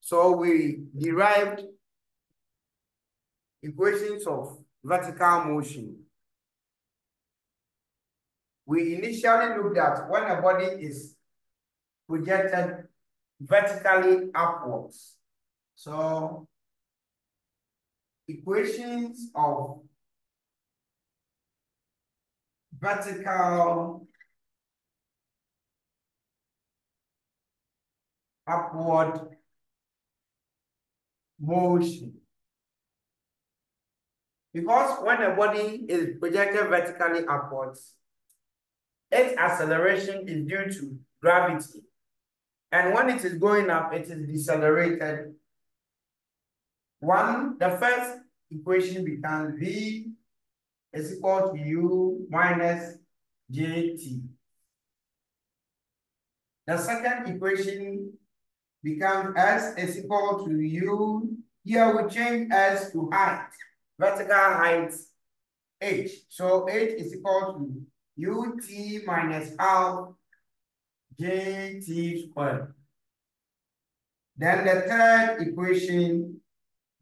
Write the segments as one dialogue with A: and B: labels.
A: So we derived equations of vertical motion. We initially looked at when a body is projected vertically upwards. So equations of vertical upward motion. Because when a body is projected vertically upwards, its acceleration is due to gravity. And when it is going up, it is decelerated. One, the first equation becomes V is equal to U minus JT. The second equation becomes S is equal to U. Here we change S to height, vertical height H. So H is equal to UT minus half GT squared. Then the third equation,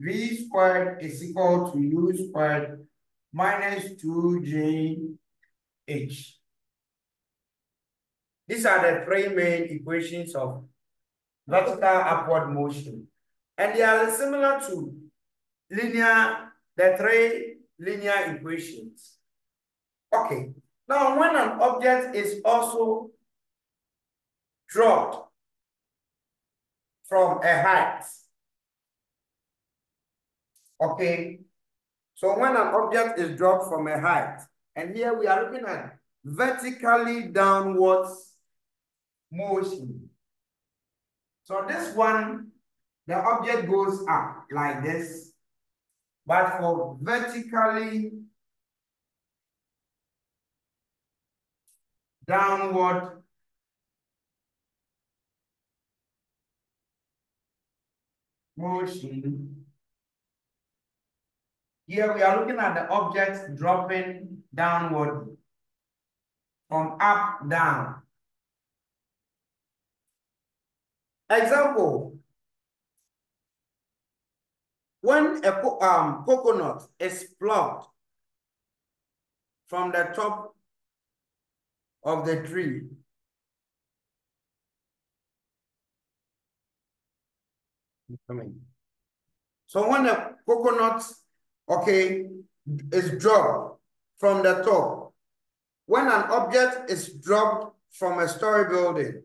A: V squared is equal to U squared minus 2GH. These are the three main equations of vertical upward motion. And they are similar to linear, the three linear equations. Okay, now when an object is also dropped from a height, okay, so when an object is dropped from a height, and here we are looking at vertically downwards motion. So this one, the object goes up like this, but for vertically downward motion. Here we are looking at the object dropping downward from up down. Example, when a um, coconut is plucked from the top of the tree, coming. So when a coconut, okay, is dropped from the top, when an object is dropped from a story building,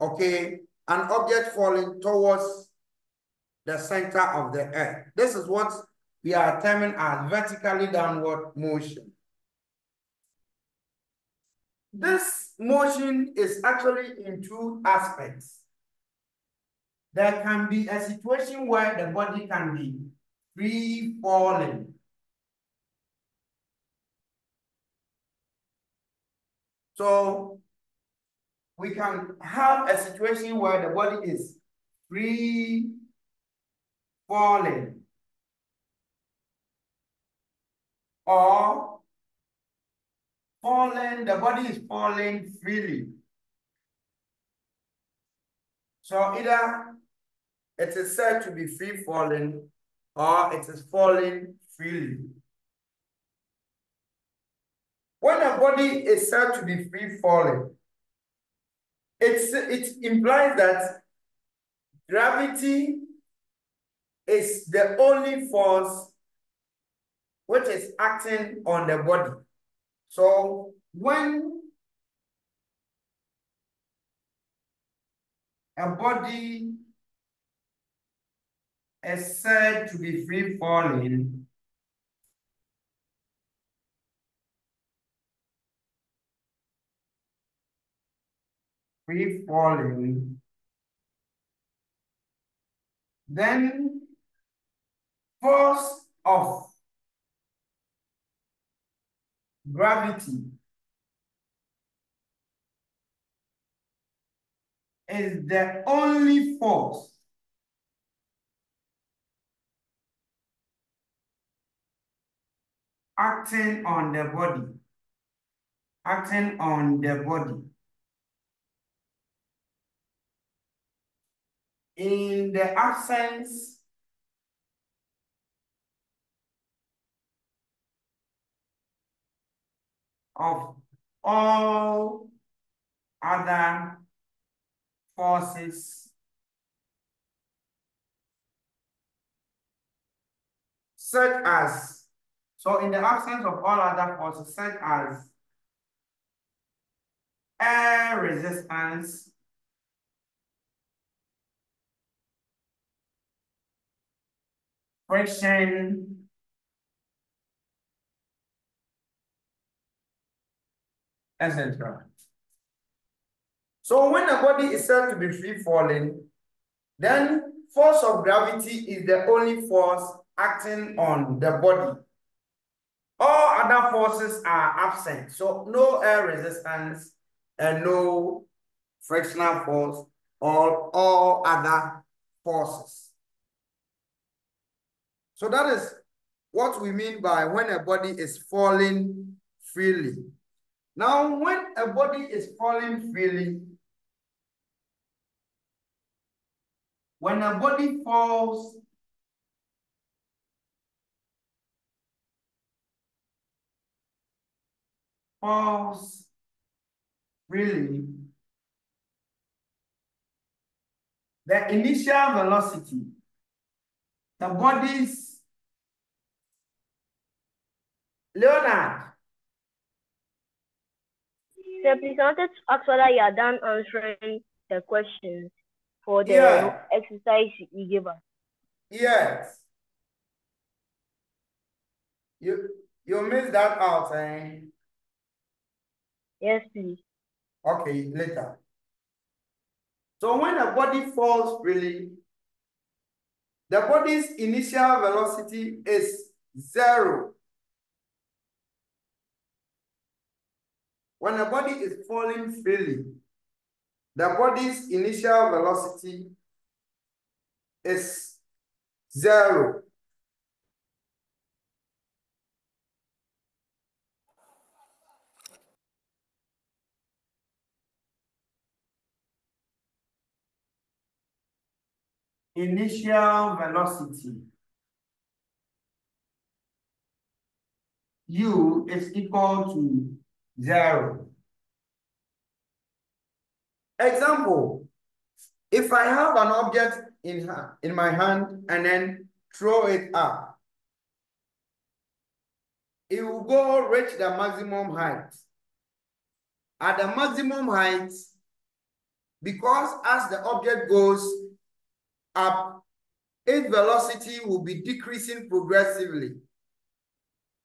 A: okay, an object falling towards the center of the earth. This is what we are terming as vertically downward motion. This motion is actually in two aspects. There can be a situation where the body can be free falling. So we can have a situation where the body is free falling or falling, the body is falling freely. So either it is said to be free falling or it is falling freely. When a body is said to be free falling, it's, it implies that gravity is the only force which is acting on the body. So when a body is said to be free falling, free falling, then force of gravity is the only force acting on the body, acting on the body. In the absence of all other forces. Such as, so in the absence of all other forces such as air resistance, friction, etc. So when a body is said to be free falling, then force of gravity is the only force acting on the body. All other forces are absent. So no air resistance and no frictional force or all other forces. So that is what we mean by when a body is falling freely. Now, when a body is falling freely, when a body falls falls really the initial velocity, the body's Leonard.
B: Ask whether you are done answering the questions for the
A: Yeah.
B: exercise you give us.
A: Yes. You you missed that out, eh?
B: Yes, please.
A: Okay, later. So when a body falls freely, the body's initial velocity is zero. When a body is falling freely, the body's initial velocity is zero. Initial velocity. U is equal to zero. Example, if I have an object in, in my hand and then throw it up, it will go reach the maximum height. At the maximum height, because as the object goes up, its velocity will be decreasing progressively.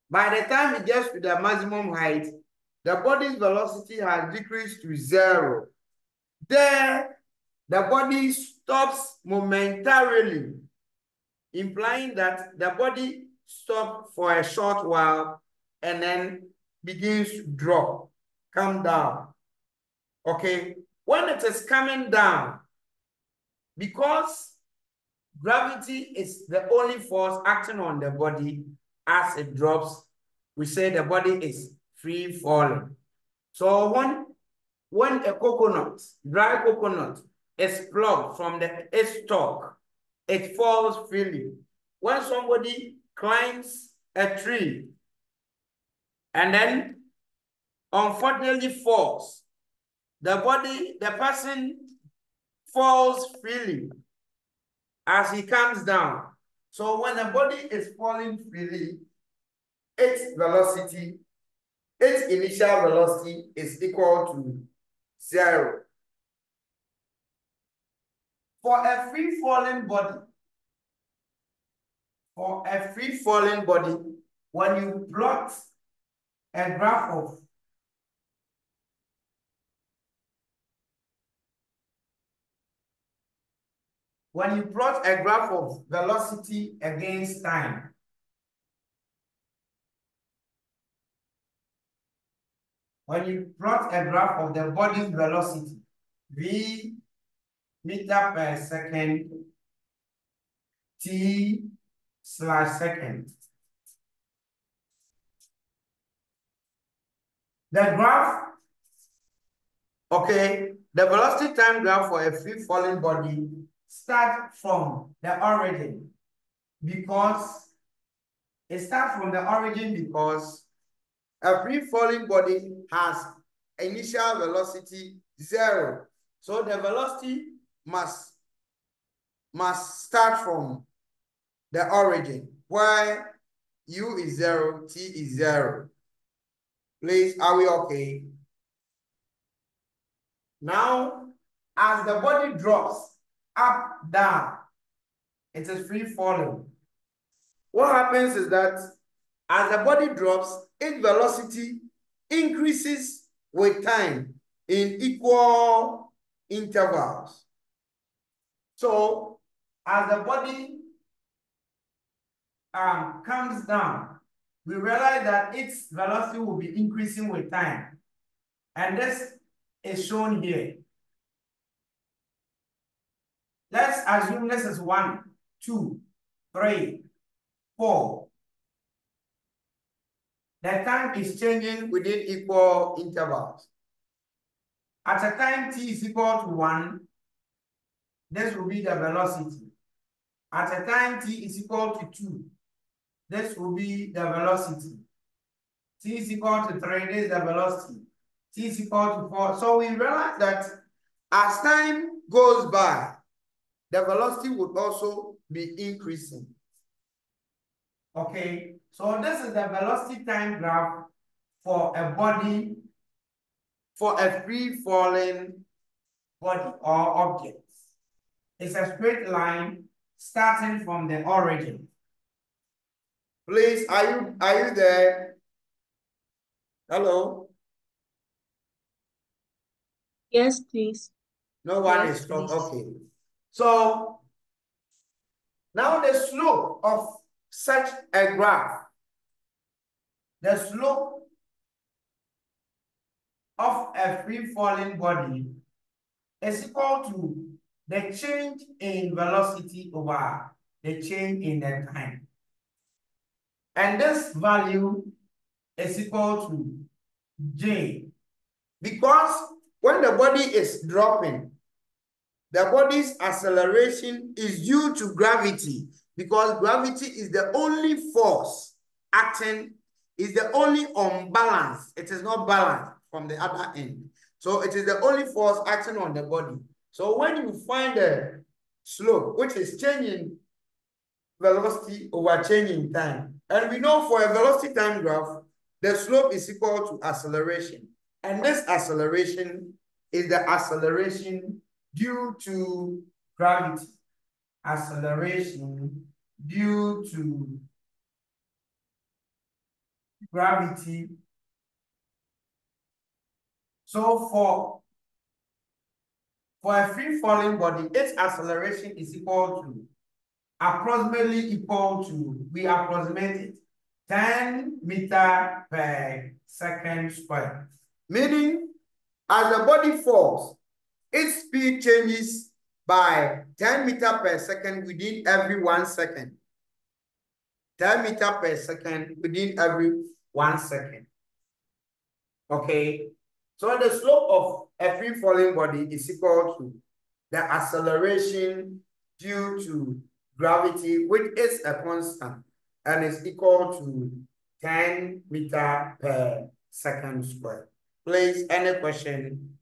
A: By the time it gets to the maximum height, the body's velocity has decreased to zero. There, the body stops momentarily, implying that the body stops for a short while and then begins to drop, come down. Okay, when it is coming down, because gravity is the only force acting on the body as it drops, we say the body is free falling. So when, when a coconut, dry coconut, is plucked from the its stalk, it falls freely. When somebody climbs a tree and then unfortunately falls, the body, the person falls freely as he comes down. So when a body is falling freely, its velocity, its initial velocity is equal to zero. For a free falling body, for a free falling body, when you plot a graph of when you plot a graph of velocity against time, when you plot a graph of the body's velocity, v meter per second, t slash second. The graph, okay, the velocity time graph for a free falling body start from the origin because it starts from the origin because a free falling body has initial velocity zero. So the velocity must, must start from the origin where u is zero, t is zero. Please, are we okay? Now, as the body drops up, down, it is free falling. What happens is that as the body drops, its velocity increases with time in equal intervals. So as the body um, comes down, we realize that its velocity will be increasing with time. And this is shown here. Let's assume this is one, two, three, four. The time is changing within equal intervals. At a time t is equal to one, this will be the velocity. At a time t is equal to two, this will be the velocity. t is equal to three, this is the velocity. t is equal to four. So we realize that as time goes by, the velocity would also be increasing. Okay, so this is the velocity time graph for a body, for a free falling body or object. It's a straight line starting from the origin. Please, are you are you there? Hello?
C: Yes, please.
A: No one
C: Yes,
A: is from okay. So now the slope of such a graph, the slope of a free falling body is equal to the change in velocity over the change in the time. And this value is equal to G. Because when the body is dropping, the body's acceleration is due to gravity because gravity is the only force acting, is the only unbalance. It is not balanced from the other end. So it is the only force acting on the body. So when you find the slope, which is changing velocity over changing time, and we know for a velocity time graph, the slope is equal to acceleration. And this acceleration is the acceleration due to gravity. Acceleration due to gravity. So for, for a free falling body, its acceleration is equal to approximately equal to, we approximate it, 10 meter per second square. Meaning, as the body falls, its speed changes by 10 meter per second within every one second. 10 meter per second within every one second. Okay, so the slope of a free falling body is equal to the acceleration due to gravity, which is a constant and is equal to 10 meter per second square. Please, any question?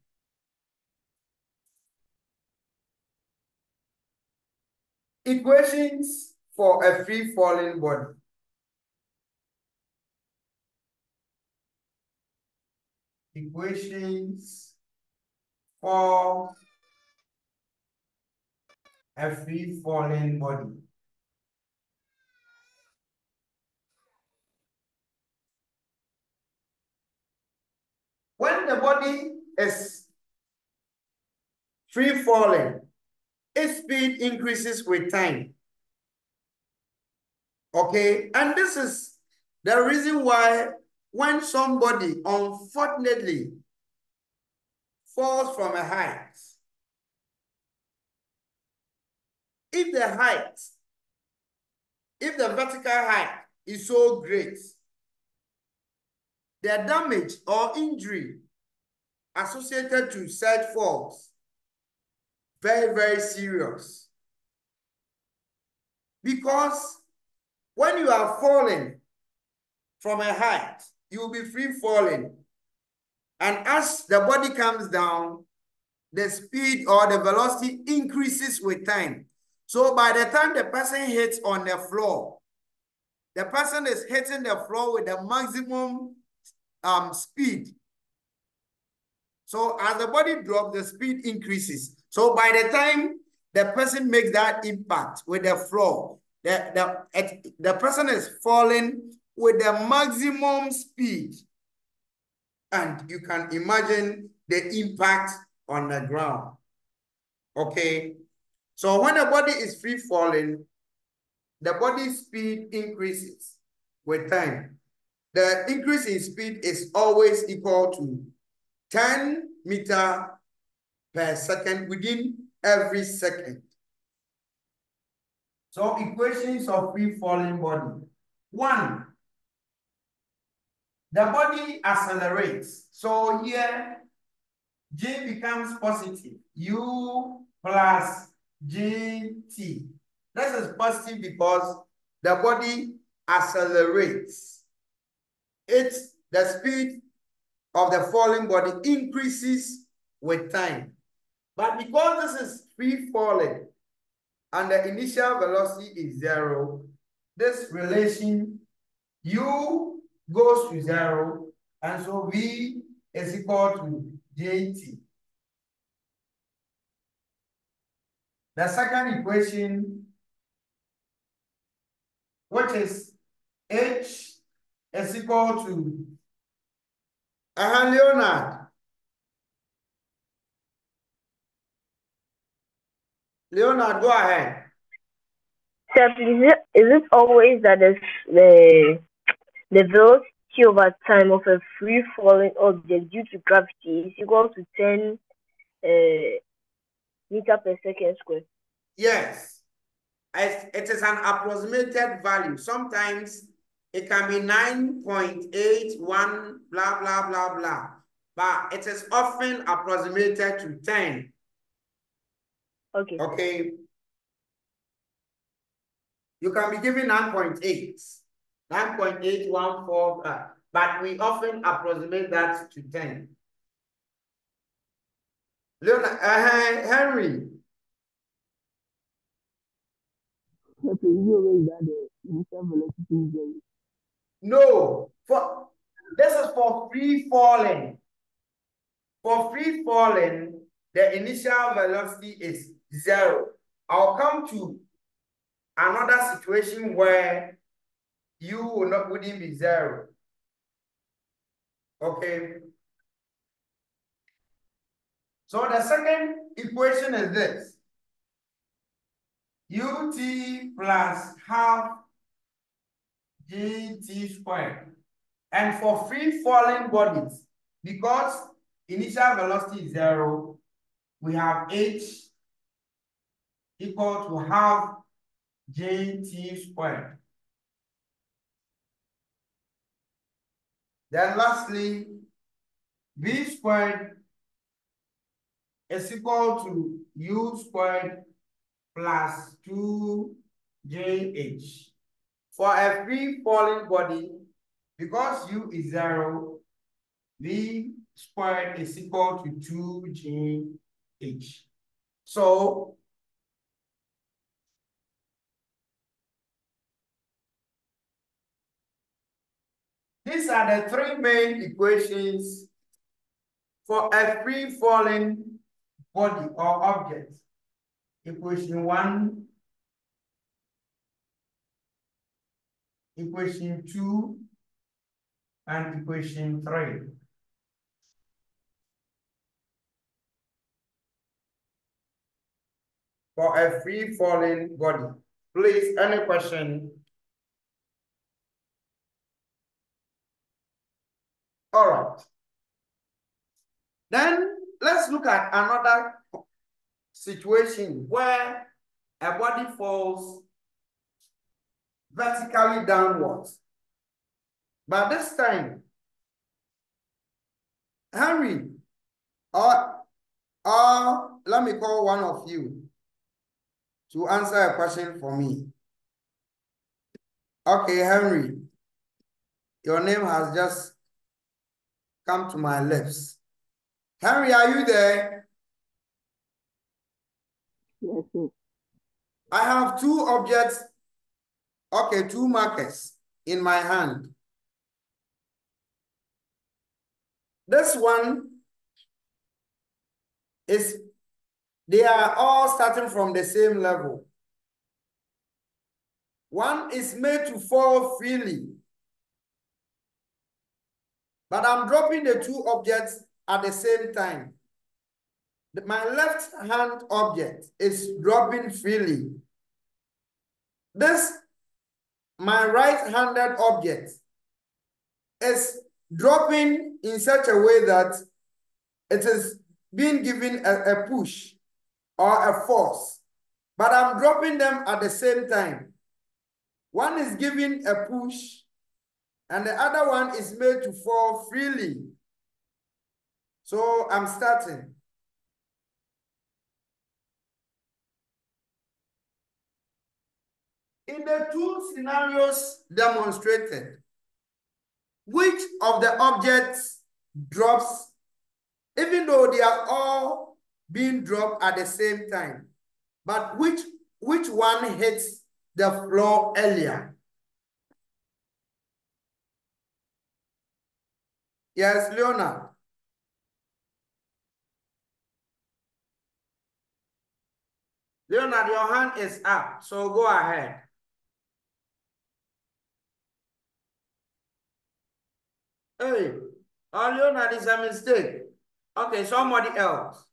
A: Equations for a free falling body. Equations for a free falling body. When the body is free falling, its speed increases with time. Okay, and this is the reason why when somebody unfortunately falls from a height, if the height, if the vertical height is so great, the damage or injury associated to such falls very, very serious. Because when you are falling from a height, you will be free falling. And as the body comes down, the speed or the velocity increases with time. So by the time the person hits on the floor, the person is hitting the floor with the maximum um, speed. So as the body drops, the speed increases. So by the time the person makes that impact with the floor, the, the, the person is falling with the maximum speed. And you can imagine the impact on the ground. Okay. So when the body is free falling, the body speed increases with time. The increase in speed is always equal to 10 meter per second within every second. So equations of free falling body. One, the body accelerates. So here, G becomes positive. U plus GT. This is positive because the body accelerates. It's the speed of the falling body increases with time. But because this is free falling and the initial velocity is zero, this relation U goes to zero, and so V is equal to JT. The second equation, which is H is equal to uh, Leonard. Leonard, go ahead.
B: Sir, is it, is it always that the, the, velocity over time of a free falling object due to gravity is equal to 10 uh, meter per second square?
A: Yes. It is an approximated value. Sometimes it can be 9.81, blah, blah, blah, blah. But it is often approximated to 10.
B: Okay.
A: Okay. You can be given 9.8, 9.814, uh, but we often approximate that to 10. Leonard, uh, Henry. No, for this is for free falling. For free falling, the initial velocity is zero. I'll come to another situation where you will not wouldn't be zero. Okay. So the second equation is this. ut plus half gt squared. And for free falling bodies, because initial velocity is zero, we have h equal to half jt squared. Then lastly, v squared is equal to u squared plus 2jh. For a free falling body, because u is zero, v squared is equal to 2gh. So These are the three main equations for a free falling body or object. Equation one, equation two, and equation three. For a free falling body. Please, any question? All right. Then let's look at another situation where a body falls vertically downwards. But this time, Henry, or, or let me call one of you to answer a question for me. Okay, Henry. Your name has just come to my lips. Henry, are you there?
B: Yes, sir.
A: I have two objects, okay, two markers in my hand. This one is, they are all starting from the same level. One is made to fall freely. But I'm dropping the two objects at the same time. My left hand object is dropping freely. This, my right-handed object is dropping in such a way that it is being given a, a push or a force, but I'm dropping them at the same time. One is giving a push and the other one is made to fall freely. So I'm starting. In the two scenarios demonstrated, which of the objects drops, even though they are all being dropped at the same time, but which, which one hits the floor earlier? Yes, Leonard. Leonard, your hand is up, so go ahead. Hey, oh, Leonard is a mistake. Okay, somebody else.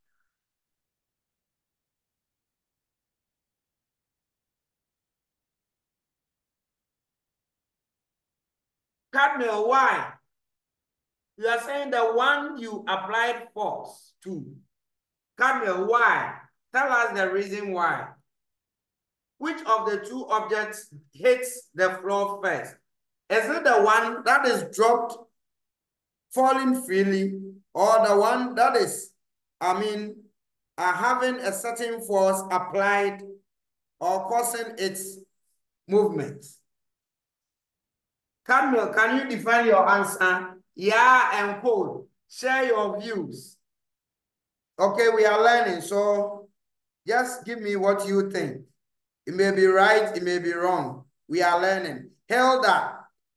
A: Cadmiel, why? You are saying the one you applied force to. Cadmiel, why? Tell us the reason why. Which of the two objects hits the floor first? Is it the one that is dropped, falling freely, or the one that is, I mean, uh, having a certain force applied or causing its movement? Camille, can you define your answer? Yeah and Paul, share your views. Okay, we are learning, so just give me what you think. It may be right, it may be wrong. We are learning. Hilda,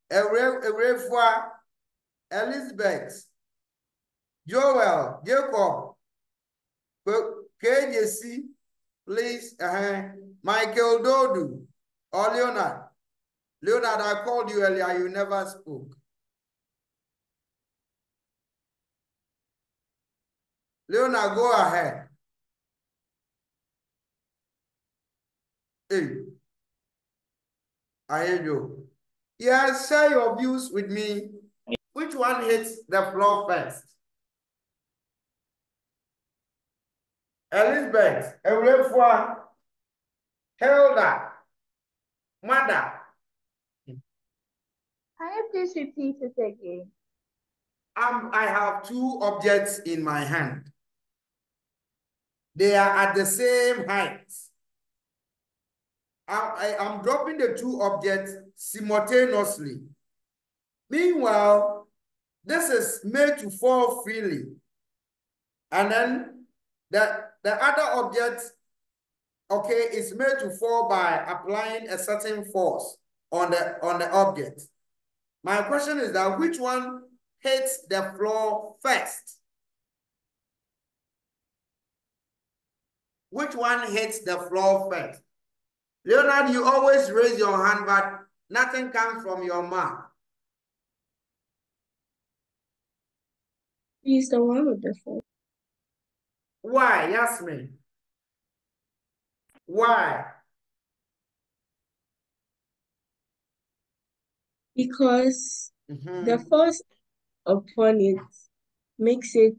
A: Erefua, Elizabeth, Joel, Jacob, KJC, please, uh -huh. Michael Dodu, or Leonard. Leonard, I called you earlier, you never spoke. Leonard, go ahead. Hey, I hear you. Yes, share your views with me. Which one hits the floor first? Elizabeth, Eurefua, Hilda, Mother.
B: Can you please repeat it again?
A: Um, I have two objects in my hand. They are at the same height. I, I am dropping the two objects simultaneously. Meanwhile, this is made to fall freely. And then the, the other object, okay, is made to fall by applying a certain force on the, on the object. My question is that which one hits the floor first? Which one hits the floor first? Leonard, you always raise your hand, but nothing comes from your mouth.
C: He's the one with the phone.
A: Why, Yasmin? Why?
C: Because
A: Mhm.
C: the force upon it makes it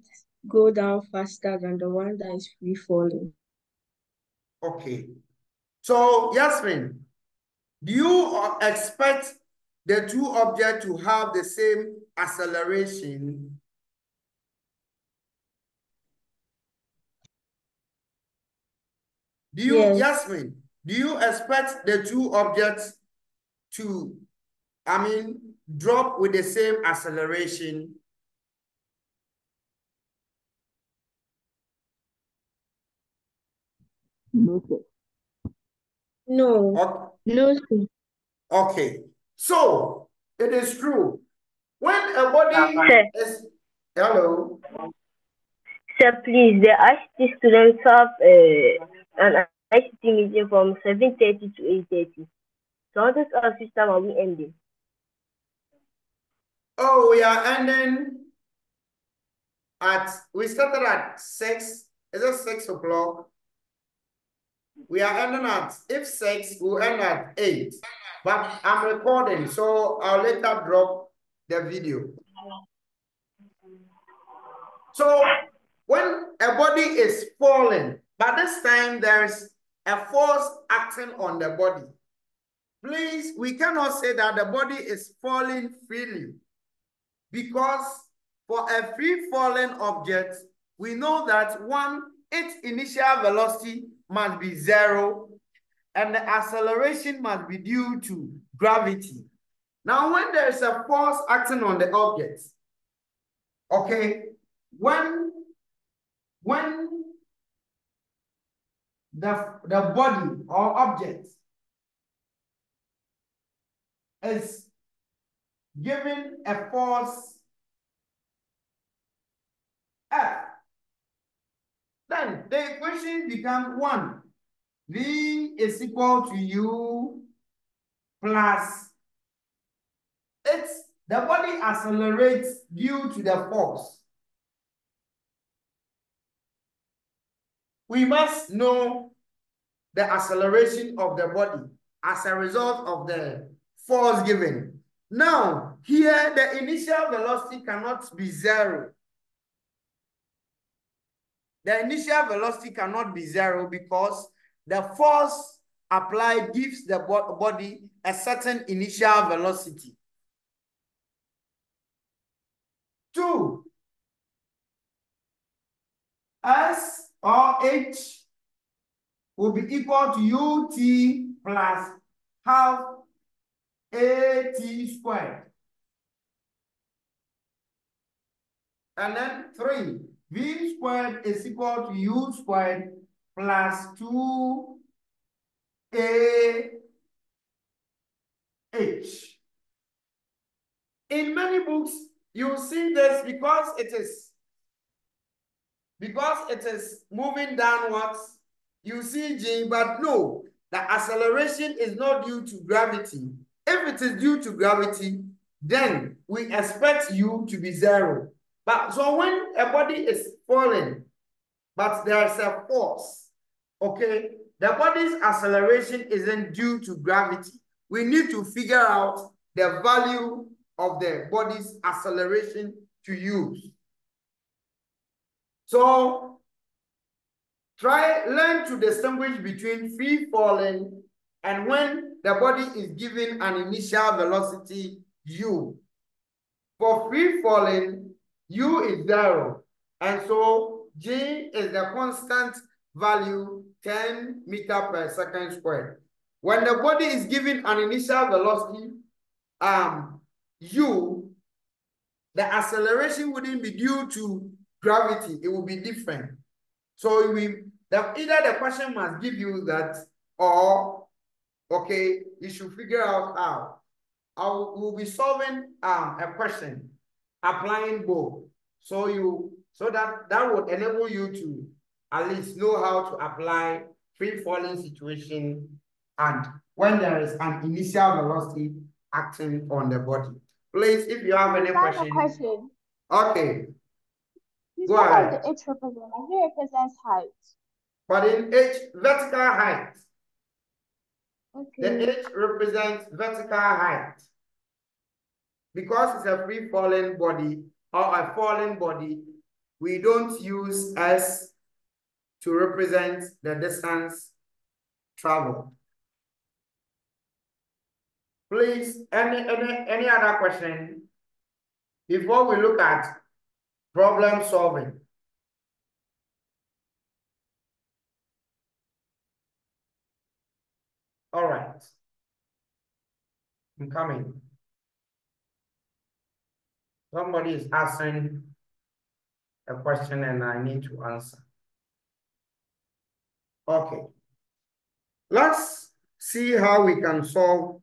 C: go down faster than the one that is free falling.
A: Okay. So, Yasmin, do you expect the two objects to have the same acceleration? Do you,
C: Yes.
A: Yasmin, do you expect the two objects to I mean, drop with the same acceleration.
C: No. No.
A: Okay.
C: No. sir.
A: Okay, so it is true. When a body
B: Sir,
A: is hello,
B: sir, please, the ICT students have uh, an ICT meeting from 7.30 to 8.30. So what is our system are we ending?
A: oh, we are ending at we started at six. Is it six o'clock? We are ending at if six, we'll end at eight. But I'm recording, so I'll later drop the video. So when a body is falling, by this time there's a force acting on the body. Please, we cannot say that the body is falling freely because for a free falling object, we know that one, its initial velocity must be zero and the acceleration must be due to gravity. Now, when there is a force acting on the object, okay, when when the, the body or object is given a force F, then the equation becomes one. V is equal to U plus it's the body accelerates due to the force. We must know the acceleration of the body as a result of the force given. Now, here the initial velocity cannot be zero. The initial velocity cannot be zero because the force applied gives the body a certain initial velocity. Two, S or H will be equal to UT plus half AT squared. And then three, V squared is equal to U squared plus 2AH. In many books, you see this because it is because it is moving downwards, you see G, but no, the acceleration is not due to gravity. If it is due to gravity, then we expect U to be zero. But so when a body is falling, but there's a force, okay, the body's acceleration isn't due to gravity. We need to figure out the value of the body's acceleration to use. So try learn to distinguish between free falling and when the body is given an initial velocity u. For free falling, u is zero. And so g is the constant value 10 meter per second squared. When the body is given an initial velocity um, u, the acceleration wouldn't be due to gravity, it will be different. So we the, either the question must give you that or okay, you should figure out how. I will we'll be solving um, a question applying both. So you so that that would enable you to at least know how to apply free falling situation and when there is an initial velocity acting on the body. Please, if you have any
D: have
A: question.
D: a question.
A: Okay,
D: You
A: Go ahead.
D: the H represents, it represents height.
A: but in H, vertical height.
D: Okay. The.
A: H represents vertical height. Because it's a free falling body or a falling body, we don't use S to represent the distance traveled. Please, any, any, any other question? Before we look at problem solving. All right. I'm coming. Somebody is asking a question and I need to answer. Okay. Let's see how we can solve.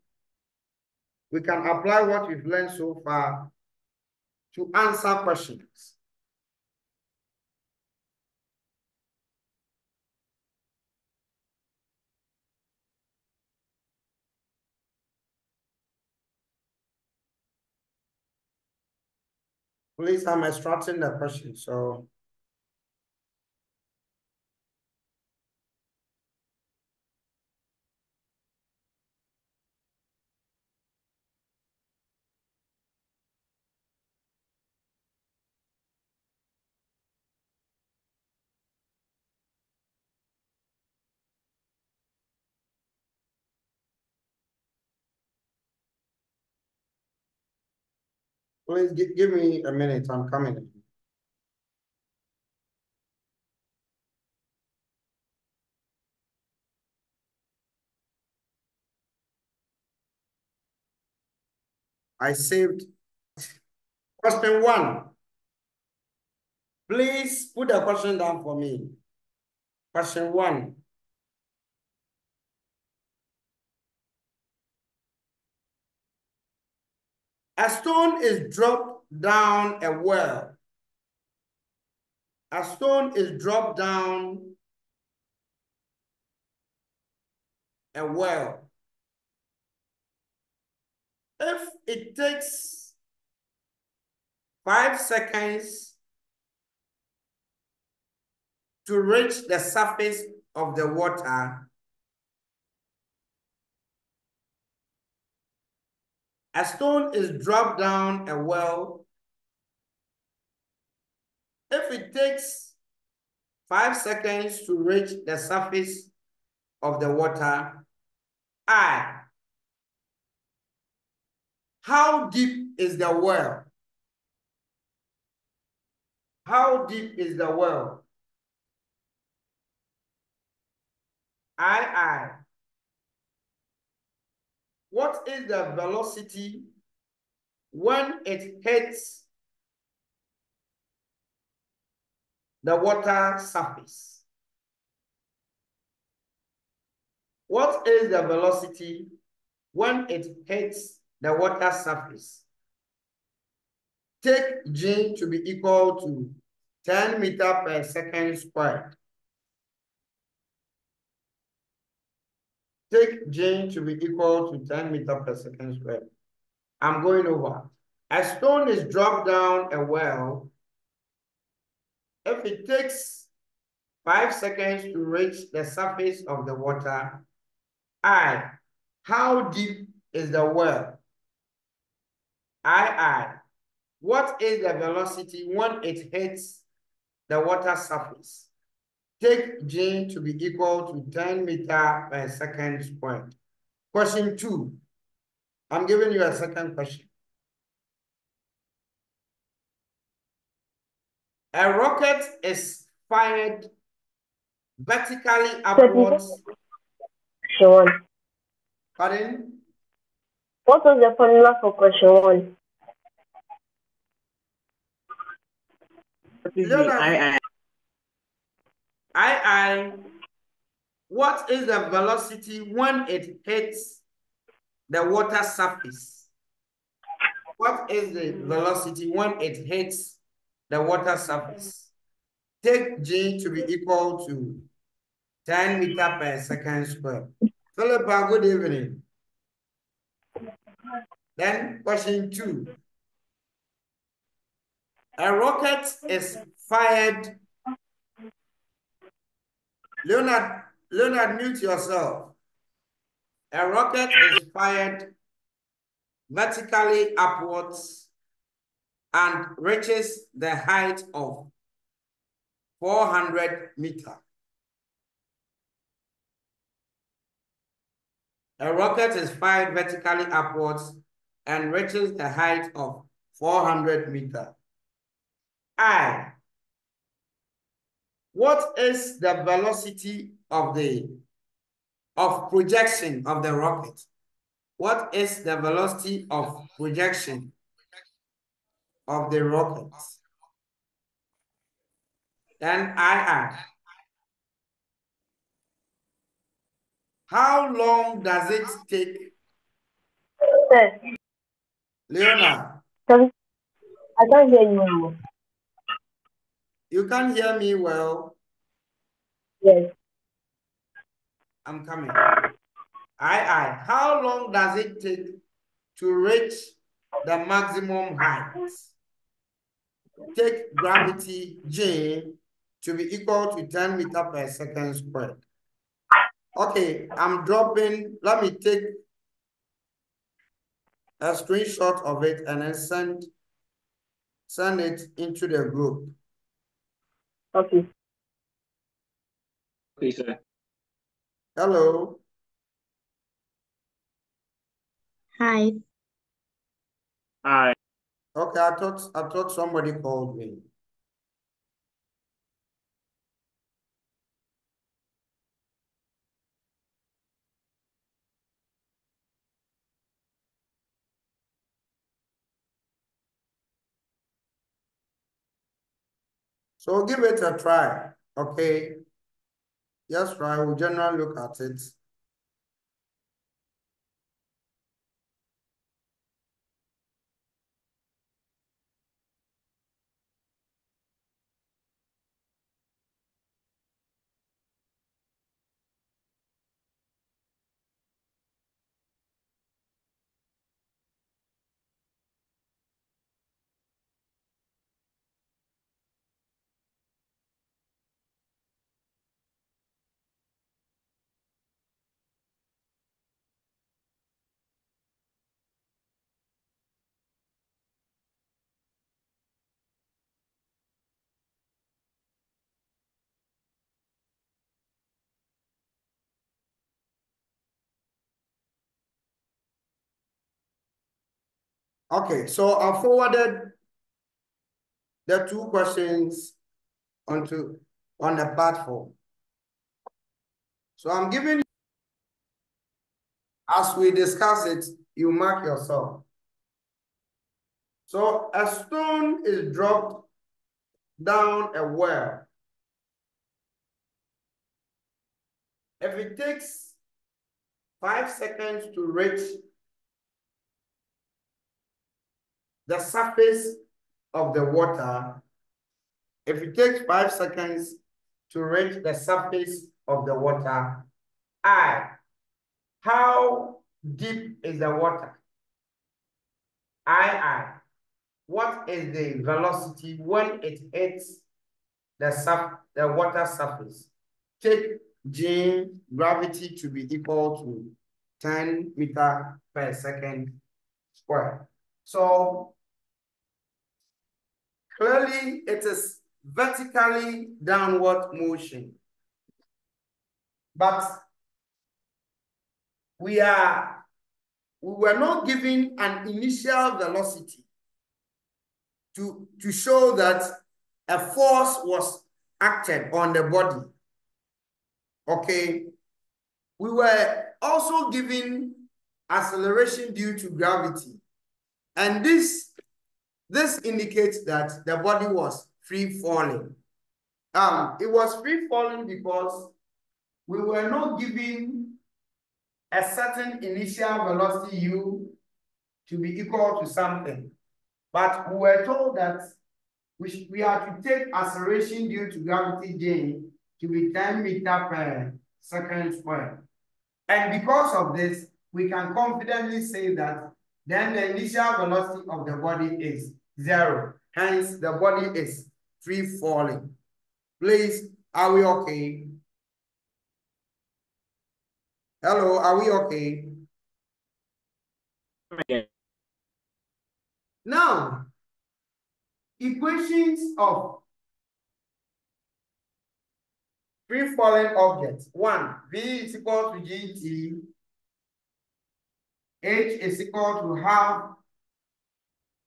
A: We can apply what we've learned so far to answer questions. Please, I'm extracting the question, so. Please gi- give me a minute, I'm coming. I saved question one. Please put the question down for me. Question one. A stone is dropped down a well. A stone is dropped down a well. If it takes five seconds to reach the surface of the water, a stone is dropped down a well. If it takes five seconds to reach the surface of the water, I how deep is the well? How deep is the well? I, I. What is the velocity when it hits the water surface? What is the velocity when it hits the water surface. Take G to be equal to 10 meter per second squared. Take G to be equal to 10 meter per second squared. I'm going over. A stone is dropped down a well. If it takes five seconds to reach the surface of the water, I, how deep is the well? I, I. What is the velocity when it hits the water surface? Take G to be equal to 10 meter per second squared. Question two. I'm giving you a second question. A rocket is fired vertically upwards.
B: Question one.
A: Pardon?
B: What was the formula for question one?
A: Leonard,
E: I, I,
A: I, I, what is the velocity when it hits the water surface? What is the velocity when it hits the water surface? Take G to be equal to 10 meter per second square. Philippa, good evening. Then question two. A rocket is fired. Leonard, Leonard, mute yourself. A rocket is fired vertically upwards and reaches the height of 400 meter. A rocket is fired vertically upwards and reaches the height of 400 meter. I. What is the velocity of the of projection of the rocket? What is the velocity of projection of the rocket. Then I ask, how long does it take, Leona?
B: I can't hear you anymore.
A: You can't hear me well.
B: Yes.
A: I'm coming. I, I, how long does it take to reach the maximum height? Take gravity G to be equal to 10 meter per second squared. Okay, I'm dropping, let me take a screenshot of it and then send, send it into the group.
B: Okay.
E: Okay, sir.
A: Hello,
C: Hi.
E: Hi.
A: okay, I thought, I thought somebody called me. So give it a try, okay? Just try, we'll generally look at it. Okay, so I forwarded the two questions onto on the platform. So I'm giving you, as we discuss it, you mark yourself. So a stone is dropped down a well. If it takes five seconds to reach the surface of the water, if it takes five seconds to reach the surface of the water, I, how deep is the water? I, I, what is the velocity when it hits the sub, the water surface? Take G gravity to be equal to 10 meter per second square. So clearly it is vertically downward motion. But we are, we were not given an initial velocity to, to show that a force was acted on the body. Okay. We were also given acceleration due to gravity. And this, this indicates that the body was free falling. Um, it was free falling because we were not given a certain initial velocity u to be equal to something. But we were told that we, we are to take acceleration due to gravity J to be 10 meter per second square. And because of this, we can confidently say that then the initial velocity of the body is zero. Hence, the body is free falling. Please, are we okay? Hello, are we okay?
E: Yeah.
A: Now, equations of free falling objects. One, V is equal to GT. H is equal to half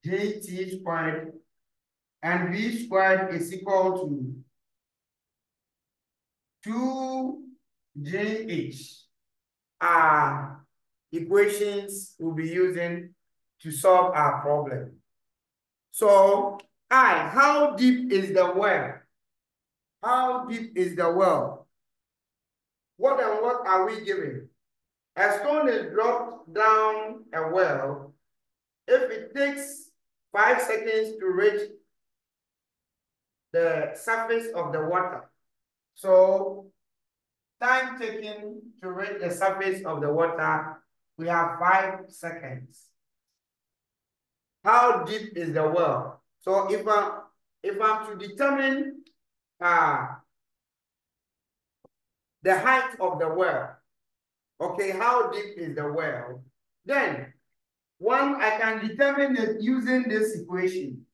A: JT squared. And V squared is equal to 2JH. Are equations we'll be using to solve our problem. So, I, how deep is the well? How deep is the well? What and what are we giving? A stone is dropped down a well. If it takes five seconds to reach the surface of the water. So time taken to reach the surface of the water, we have five seconds. How deep is the well? So if I if I'm to determine uh, the height of the well, okay, how deep is the well? Then one, I can determine it using this equation.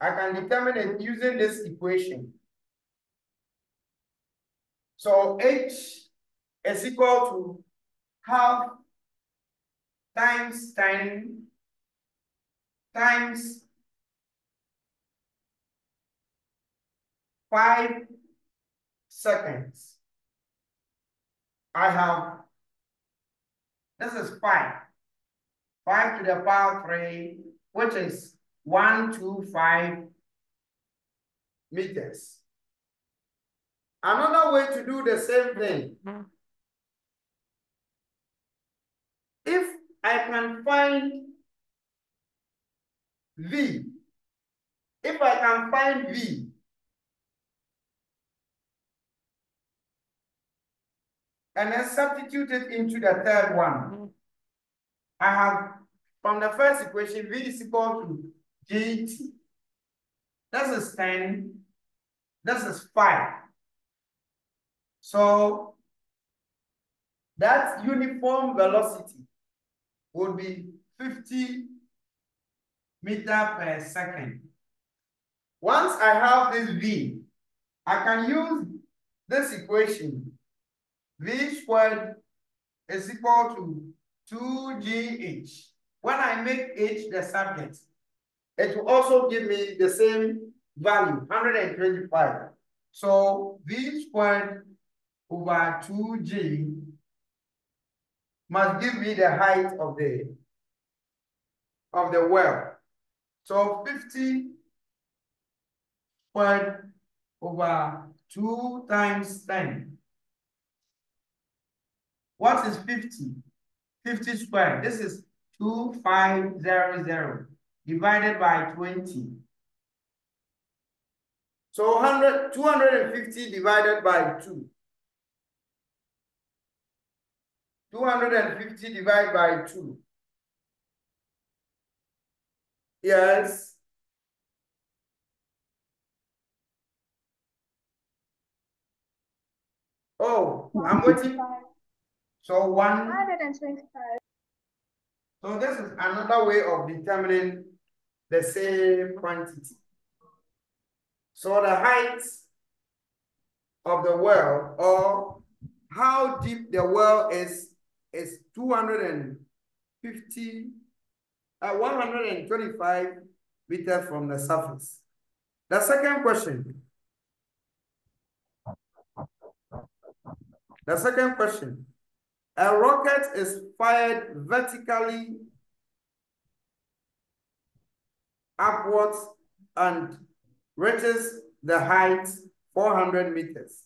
A: I can determine it using this equation. So H is equal to half times 10 times 5 seconds. I have, this is 5. 5 to the power 3, which is 125 meters. Another way to do the same thing. If I can find V, if I can find V, and then substitute it into the third one, I have from the first equation, V is equal to GT. This is 10. This is 5. So that uniform velocity would be 50 meter per second. Once I have this V, I can use this equation. V squared is equal to 2GH. When I make H the subject, it will also give me the same value, 125. So V squared over 2G must give me the height of the of the well. So 50 squared over 2 times 10. What is 50? 50 squared. This is 2500 divided by 20. So 100, 250 divided by 2. 250 divided by 2. Yes. Oh, I'm waiting. So one.
D: 125.
A: So this is another way of determining the same quantity. So the height of the well or how deep the well is is 250 uh, 125 meters from the surface. The second question. The second question. A rocket is fired vertically upwards and reaches the height 400 meters.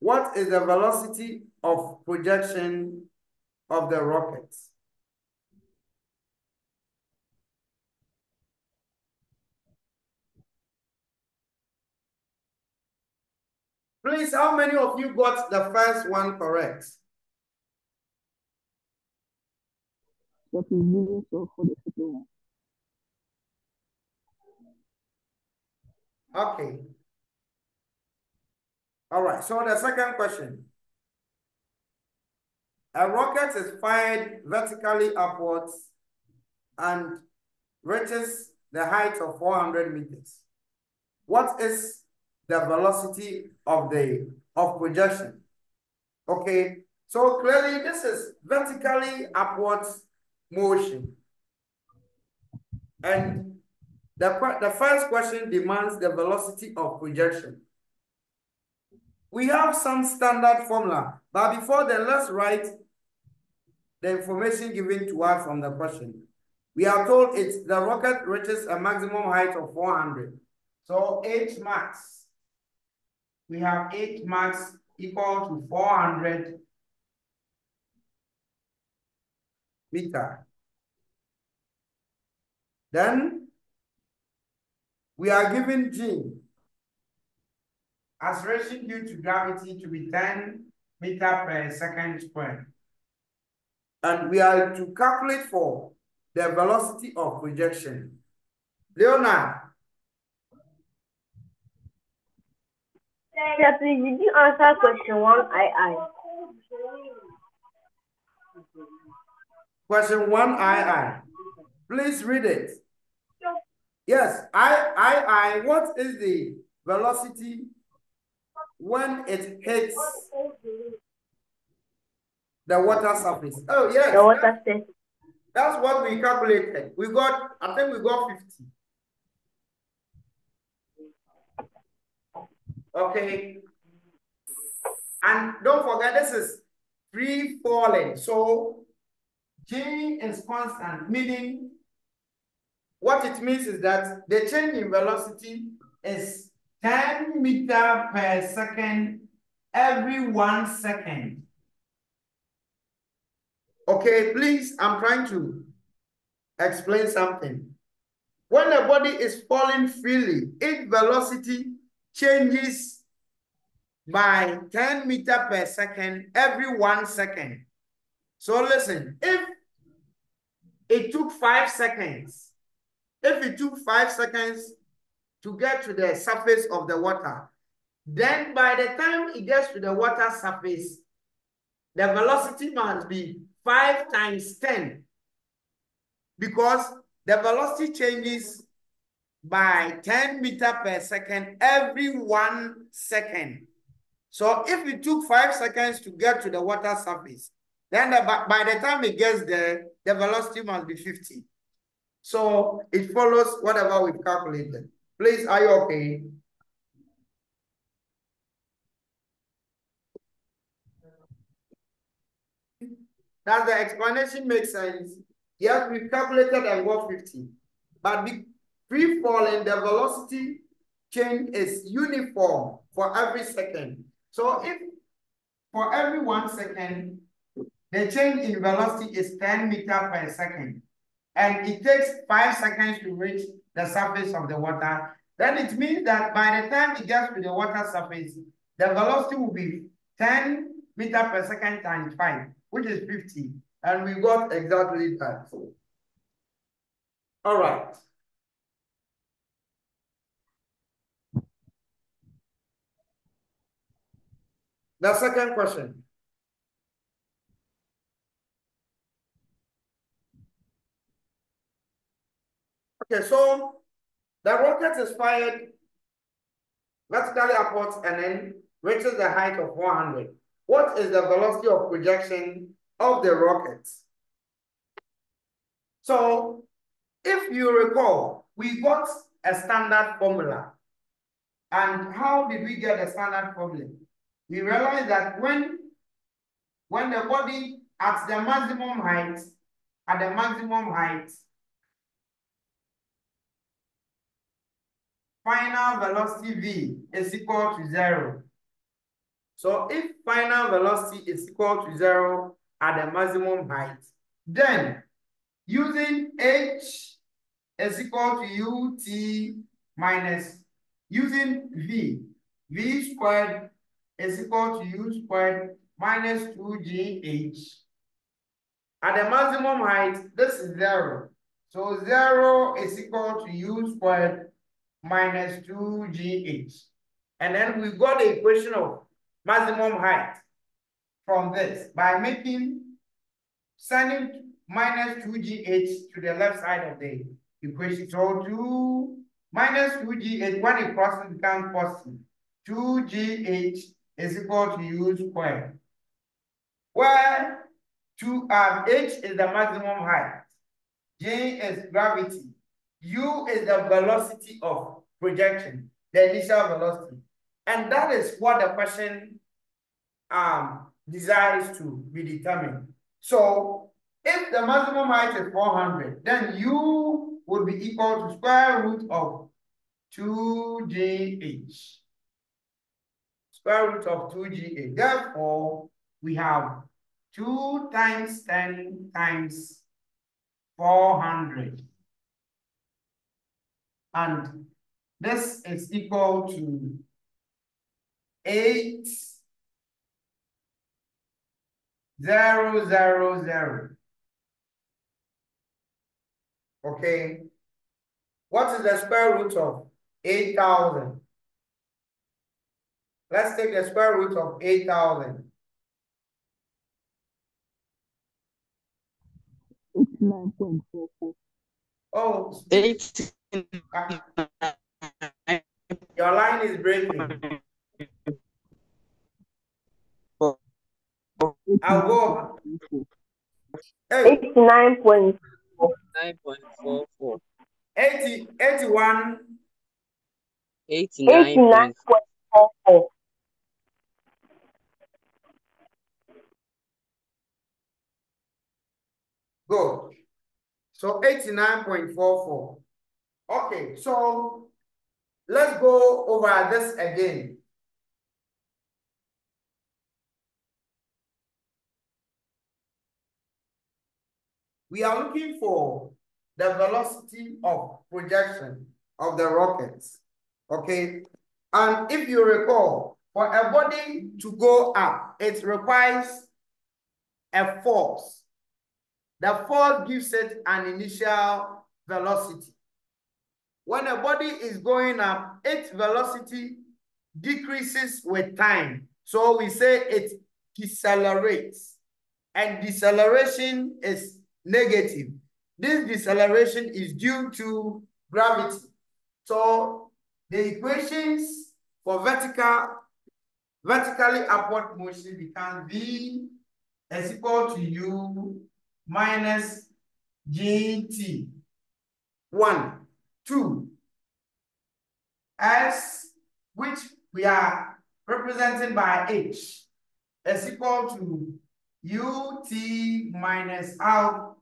A: What is the velocity of projection of the rocket? Please, how many of you got the first one correct?
F: That is millions of for the one.
A: Okay. All right, so the second question. A rocket is fired vertically upwards and reaches the height of 400 meters. What is the velocity of the of projection? Okay, so clearly this is vertically upwards motion. And the, the first question demands the velocity of projection. We have some standard formula, but before then, let's write the information given to us from the question. We are told it's the rocket reaches a maximum height of 400. So H max, we have H max equal to 400 meter. Then we are given G acceleration due to gravity to be 10 meter per second squared. And we are to calculate for the velocity of projection. Leonard.
B: Yeah, please, did you answer question one I I?
A: Question one I I. Please read it. Yes, I I I. What is the velocity when it hits the water surface? Oh yes.
B: The water surface.
A: That's what we calculated. We got, I think we got 50. Okay. And don't forget, this is free falling. So G is constant, meaning what it means is that the change in velocity is 10 meter per second every one second. Okay, please, I'm trying to explain something. When the body is falling freely, its velocity changes by 10 meter per second every one second. So listen, if it took five seconds, if it took five seconds to get to the surface of the water, then by the time it gets to the water surface, the velocity must be 5 times 10 because the velocity changes by 10 meter per second every one second. So if it took five seconds to get to the water surface, then the, by the time it gets there, the velocity must be 50. So it follows whatever we've calculated. Please, are you okay? Does the explanation make sense? Yes, we've calculated and got 50. But the free falling, the velocity change is uniform for every second. So if for every one second, the change in velocity is 10 meter per second, and it takes five seconds to reach the surface of the water, then it means that by the time it gets to the water surface, the velocity will be 10 meter per second times 5, which is 50. And we got exactly that. All right. The second question. Okay, so the rocket is fired vertically upwards and then reaches the height of 100. What is the velocity of projection of the rocket? So if you recall, we got a standard formula. And how did we get a standard formula? We realized that when, when the body at the maximum height, at the maximum height, final velocity V is equal to zero. So if final velocity is equal to zero at the maximum height, then using H is equal to UT minus using V, V squared is equal to U squared minus 2GH. At the maximum height, this is zero. So zero is equal to U squared minus 2GH. And then we got the equation of maximum height from this by making, sending minus 2GH to the left side of the equation. So 2 minus 2GH, when it crosses becomes positive. 2GH is equal to U squared. Where 2 um, H is the maximum height. J is gravity. U is the velocity of projection, the initial velocity. And that is what the question um, desires to be determined. So If the maximum height is four hundred, then u would be equal to square root of two GH. Square root of two GH. Therefore, we have two times ten times four hundred. And this is equal to 8 zero zero zero. Okay. What is the square root of 8,000? Let's take the square root of
F: 8,000. It's 9.44.
A: Oh.
G: 18.
A: Ah your line is breaking. I'll go. Hey,
B: Eighty-nine point
G: Nine point four four.
A: 80, 81,
G: Eighty-nine
B: eighty-nine
G: point
B: point four four.
A: good. So eighty-nine point four four. Okay, so let's go over this again. We are looking for the velocity of projection of the rockets. Okay, and if you recall, for a body to go up, it requires a force. The force gives it an initial velocity. When a body is going up, its velocity decreases with time. So we say it decelerates. And deceleration is negative. This deceleration is due to gravity. So the equations for vertical, vertically upward motion become V is equal to U minus GT. One, two. S, which we are representing by H, is equal to UT minus half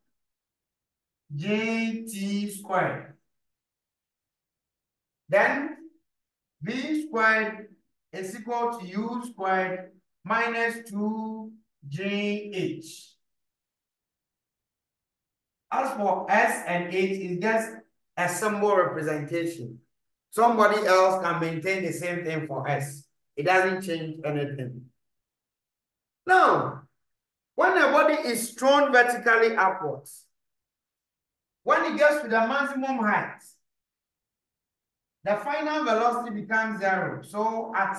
A: JT squared. Then V squared is equal to U squared minus two JH. As for S and H, it's just a symbol representation. Somebody else can maintain the same thing for S. It doesn't change anything. Now, when a body is thrown vertically upwards, when it gets to the maximum height, the final velocity becomes zero. So at,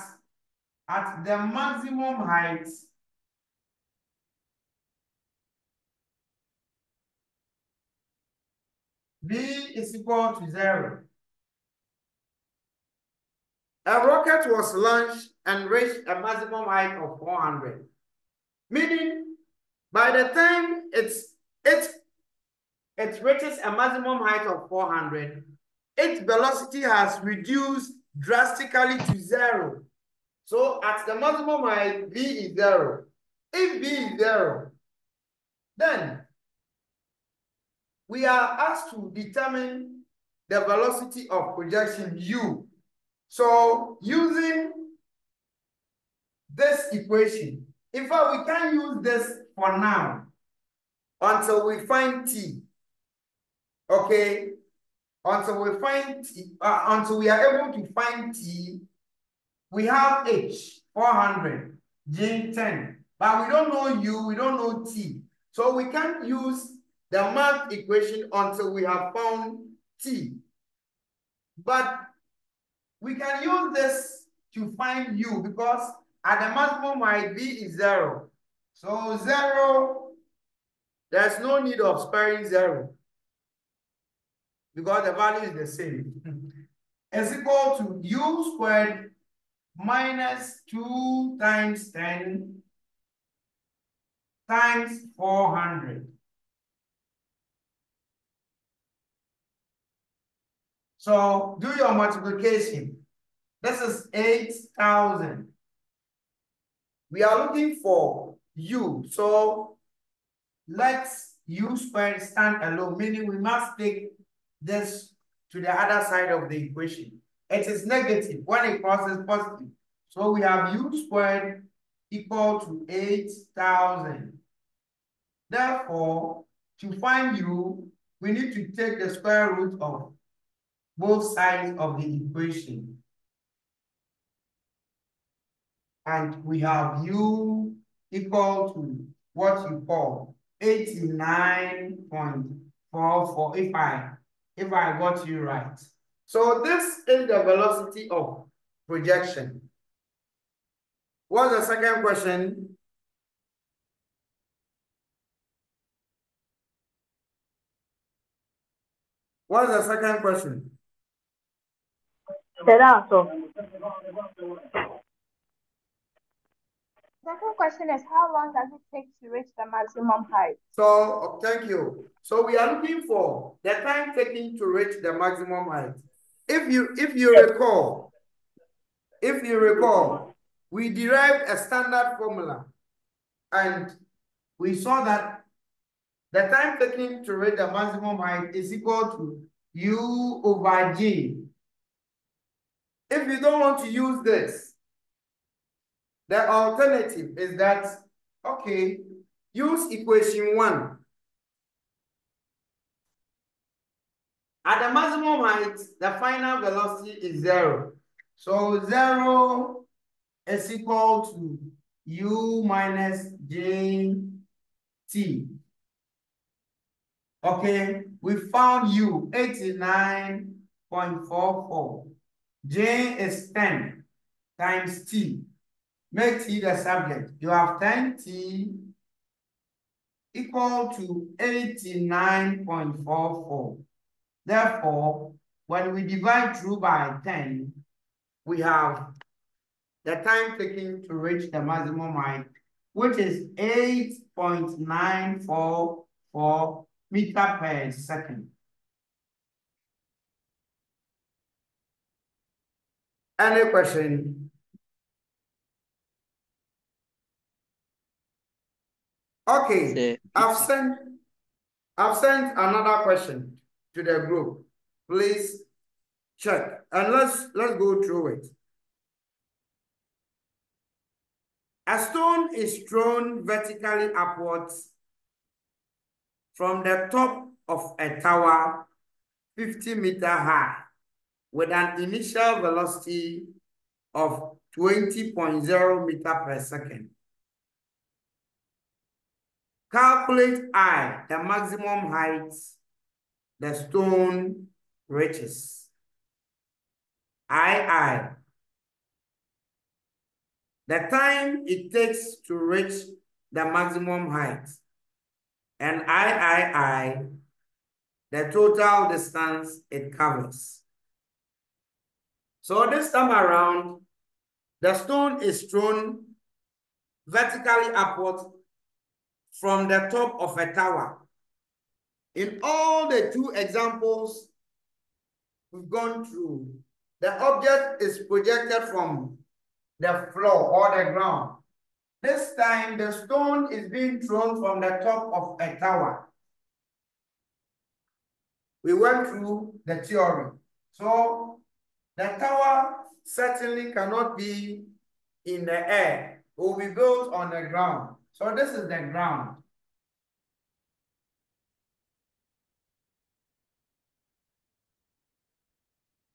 A: at the maximum height, V is equal to zero. A rocket was launched and reached a maximum height of 400. Meaning, by the time it's, it, it reaches a maximum height of 400, its velocity has reduced drastically to zero. So at the maximum height, V is zero. If V is zero, then we are asked to determine the velocity of projection U. So using this equation, in fact, we can use this for now until we find T. Okay, until we find T, uh, until we are able to find T, we have H, 400, J, 10, but we don't know U, we don't know T. So we can't use the math equation until we have found T. But we can use this to find U because at the maximum height V is zero. So zero, there's no need of sparing zero because the value is the same. is equal to U squared minus two times 10 times 400. So do your multiplication. This is 8,000. We are looking for U. So let's u squared stand alone, meaning we must take this to the other side of the equation. It is negative when it crosses positive. So we have u squared equal to 8,000. Therefore, to find u, we need to take the square root of both sides of the equation. And we have u equal to what you call 89.44 if I if I got you right. So this is the velocity of projection. What's the second question? What's the second question?
B: Pedazo.
D: Second question is how long does it take to reach the maximum height?
A: So, thank you. So we are looking for the time taking to reach the maximum height. If you if you recall, if you recall, we derived a standard formula and we saw that the time taken to reach the maximum height is equal to u over g. If you don't want to use this, the alternative is that, okay, use equation one. At the maximum height, the final velocity is zero. So zero is equal to u minus j t. Okay, we found u 89.44. J is 10 times t. Make t the subject. You have 10t equal to 89.44. Therefore, when we divide through by 10, we have the time taken to reach the maximum height, which is 8.944 meter per second. Any question? Okay, I've sent I've sent another question to the group. Please check and let's let's go through it. A stone is thrown vertically upwards from the top of a tower 50 meter high with an initial velocity of 20.0 meter per second. Calculate I, the maximum height the stone reaches. I, I. The time it takes to reach the maximum height. And I, I, I, the total distance it covers. So this time around, the stone is thrown vertically upward from the top of a tower. In all the two examples we've gone through, the object is projected from the floor or the ground. This time, the stone is being thrown from the top of a tower. We went through the theory. So the tower certainly cannot be in the air. It will be built on the ground. So this is the ground.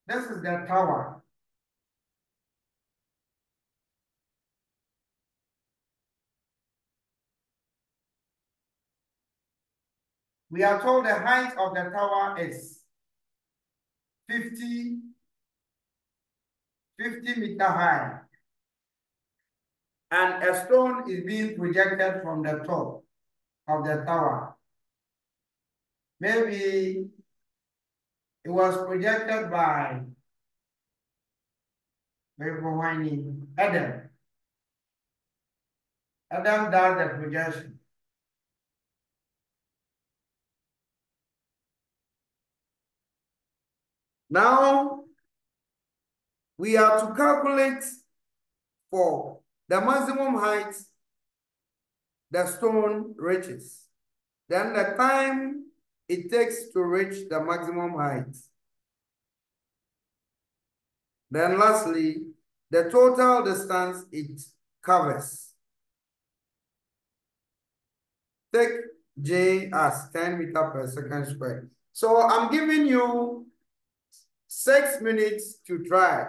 A: This is the tower. We are told the height of the tower is 50, 50 meter high. And a stone is being projected from the top of the tower. Maybe it was projected by Adam. Adam does the projection. Now, we are to calculate for the maximum height the stone reaches. Then the time it takes to reach the maximum height. Then lastly, the total distance it covers. Take J as 10 meter per second square. So I'm giving you six minutes to try,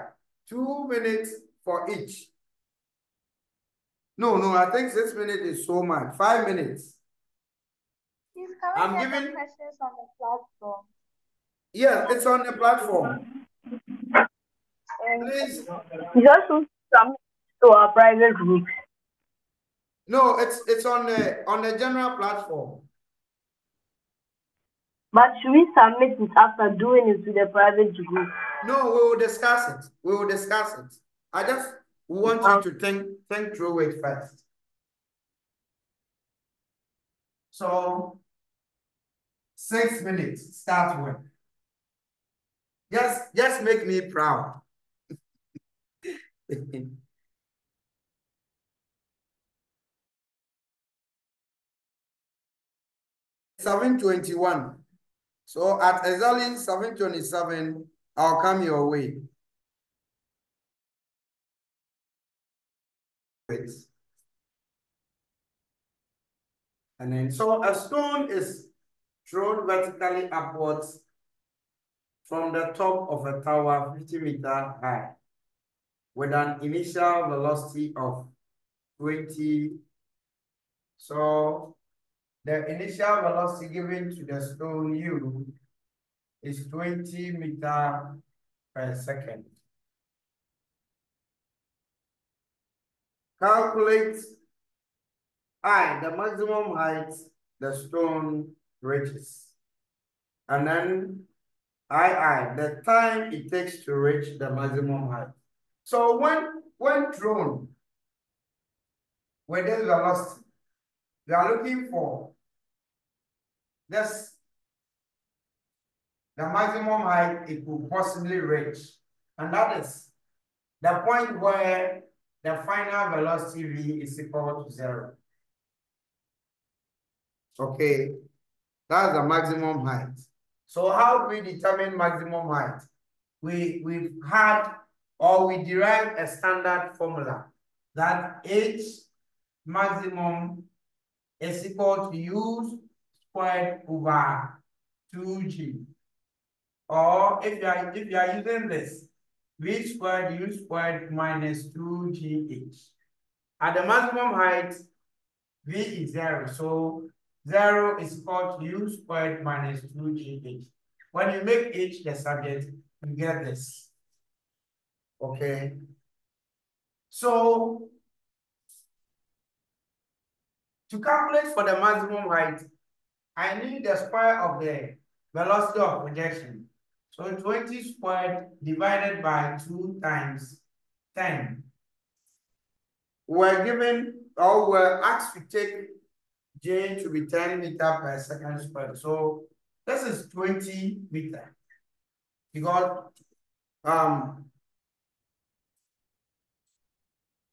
A: two minutes for each. No, no, I think six minutes is so much. Five minutes.
D: Please, can we
A: I'm giving-
D: questions on the platform?
A: Yeah, it's on the platform. Please,
B: also submit to our private group.
A: no, it's it's on the on the general platform.
B: But should we submit it after doing it to the private group?
A: No, we will discuss it. We will discuss it. I just want you um, to think think through it first. So six minutes, start with. Just just make me proud. Seven twenty-one. So at exactly seven twenty-seven, I'll come your way. And then, so a stone is thrown vertically upwards from the top of a tower fifty meter high with an initial velocity of twenty. So the initial velocity given to the stone U is twenty meter per second. Calculate I, the maximum height the stone reaches. And then I, I, the time it takes to reach the maximum height. So when, when thrown with this velocity, we are looking for this the maximum height it could possibly reach. And that is the point where the final velocity v is equal to zero. Okay, that's the maximum height. So how do we determine maximum height? We, we've had or we derive a standard formula that h maximum is equal to u squared over 2g. Or if you are if you are using this, v squared u squared minus 2gh. At the maximum height, v is zero. So zero is equal to u squared minus 2gh. When you make h the subject, you get this. Okay. So to calculate for the maximum height, I need the square of the velocity of projection. So 20 squared divided by 2 times 10. We're given or we're asked to take g to be 10 meter per second squared. So this is 20 meter. Because um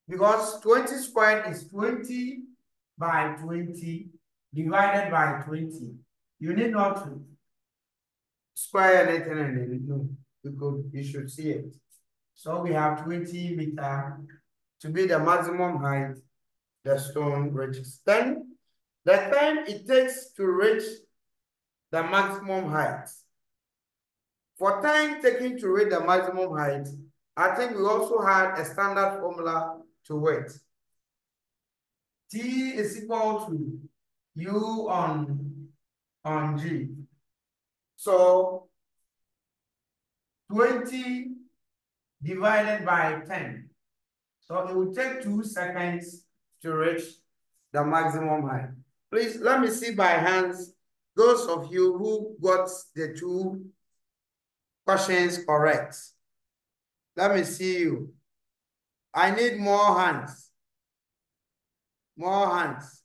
A: because 20 squared is 20 by 20 divided by 20. You need not to square anything and then no, could you should see it. So we have 20 meter to be the maximum height the stone reaches. Then the time it takes to reach the maximum height. For time taken to reach the maximum height, I think we also had a standard formula to it. T is equal to U on, on G. So 20 divided by 10. So it will take two seconds to reach the maximum height. Please let me see by hands those of you who got the two questions correct. Let me see you. I need more hands. More hands.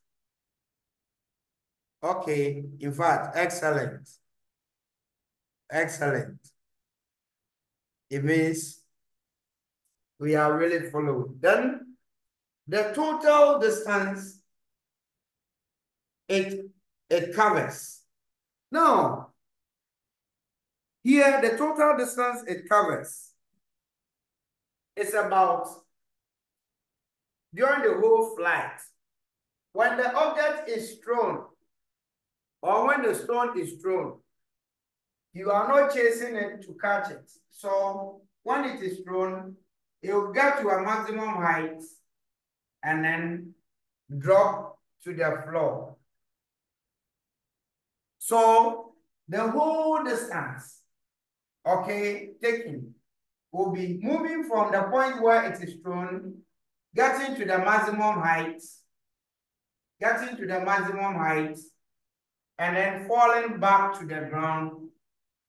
A: Okay, in fact, excellent. Excellent. It means we are really following. Then the total distance it it covers. Now, here the total distance it covers is about during the whole flight. When the object is thrown or when the stone is thrown, you are not chasing it to catch it. So when it is thrown, it will get to a maximum height and then drop to the floor. So the whole distance, okay, taken will be moving from the point where it is thrown, getting to the maximum height, getting to the maximum height, and then falling back to the ground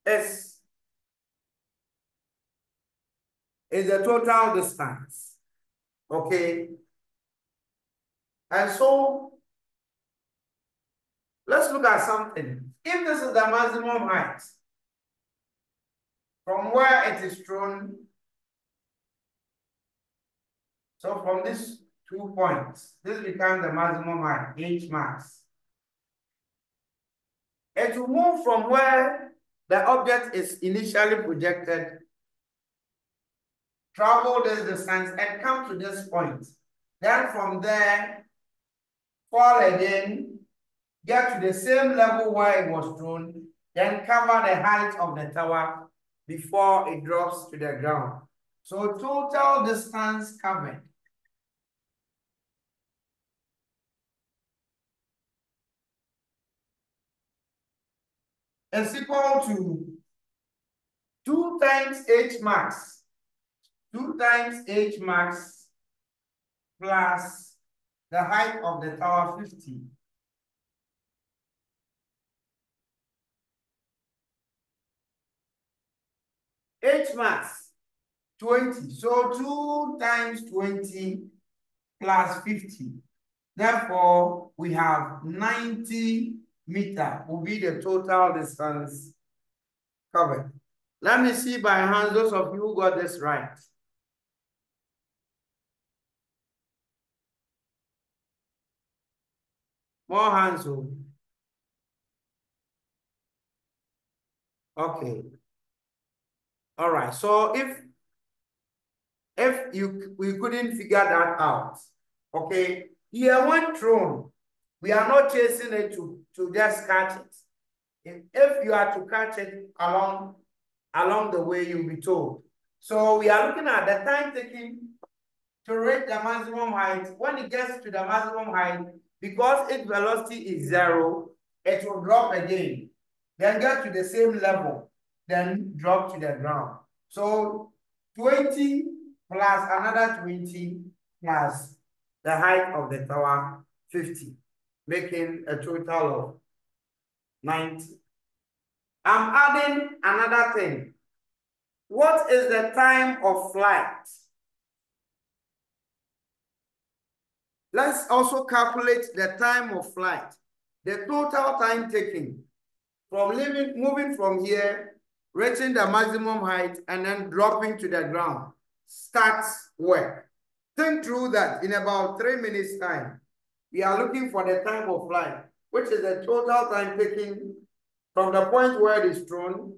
A: is, is the total distance. Okay. And so let's look at something. If this is the maximum height, from where it is thrown, so from these two points, this becomes the maximum height, H max. It will move from where the object is initially projected, travel this distance and come to this point. Then from there, fall again, get to the same level where it was thrown, then cover the height of the tower before it drops to the ground. So total distance covered. Is equal to 2 times H max, 2 times H max plus the height of the tower 50. H max 20. So 2 times 20 plus 50. Therefore, we have 90 meter will be the total distance covered. Let me see by hands those of you who got this right. More hands. Oh. Okay. All right. So if if you we couldn't figure that out, okay, here one thrown, we are not chasing it to, to just catch it. If, if you are to catch it along along the way, you'll be told. So we are looking at the time taken to reach the maximum height. When it gets to the maximum height, because its velocity is zero, it will drop again, then get to the same level, then drop to the ground. So 20 plus another 20 plus the height of the tower, 50, making a total of 90. I'm adding another thing. What is the time of flight? Let's also calculate the time of flight. The total time taken from leaving, moving from here, reaching the maximum height, and then dropping to the ground starts work. Think through that in about three minutes time. We are looking for the time of flight, which is the total time taken from the point where it is thrown,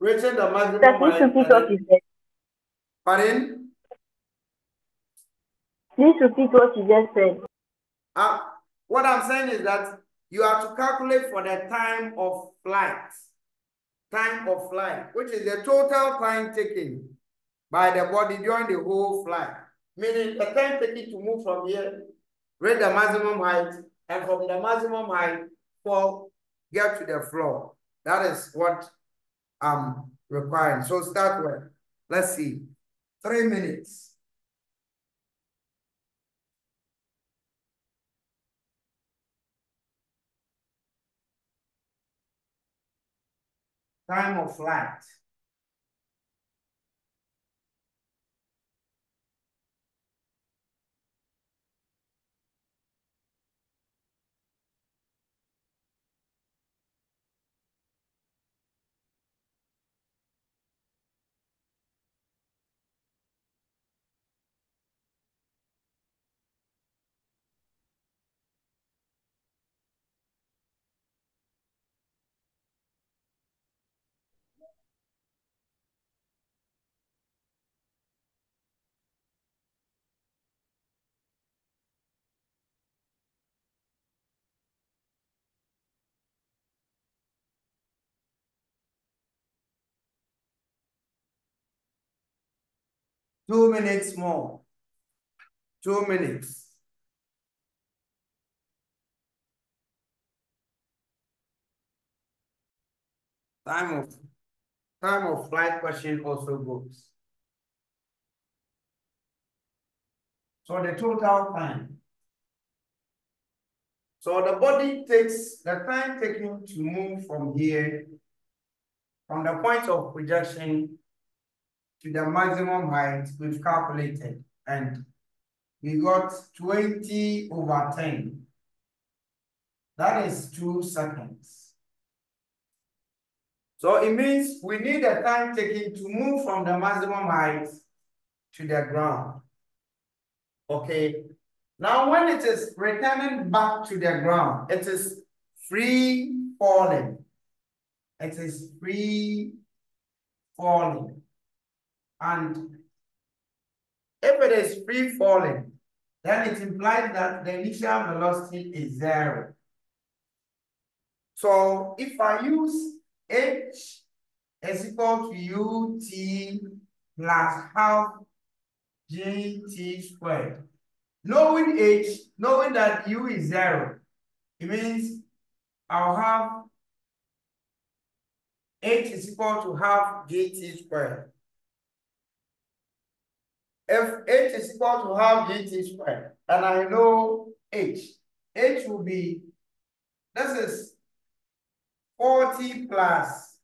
A: reaching the maximum
B: That please repeat what you said.
A: Pardon?
B: Please repeat what you just said.
A: Uh, what I'm saying is that you have to calculate for the time of flight. Time of flight, which is the total time taken by the body during the whole flight. Meaning the time taken to move from here, reach the maximum height, and from the maximum height, fall, get to the floor. That is what I'm requiring. So start with, let's see, three minutes. Time of flight. Two minutes more. Two minutes. Time of time of flight question also goes. So the total time. So the body takes the time taken to move from here, from the point of projection to the maximum height we've calculated and we got 20 over 10. That is two seconds. So it means we need a time taken to move from the maximum height to the ground. Okay. Now, when it is returning back to the ground, it is free falling. It is free falling. And if it is free falling, then it implies that the initial velocity is zero. So if I use h is equal to ut plus half gt squared, knowing h, knowing that u is zero, it means I'll have h is equal to half gt squared. If h is equal to half gt squared, and I know h, h will be, this is 40 plus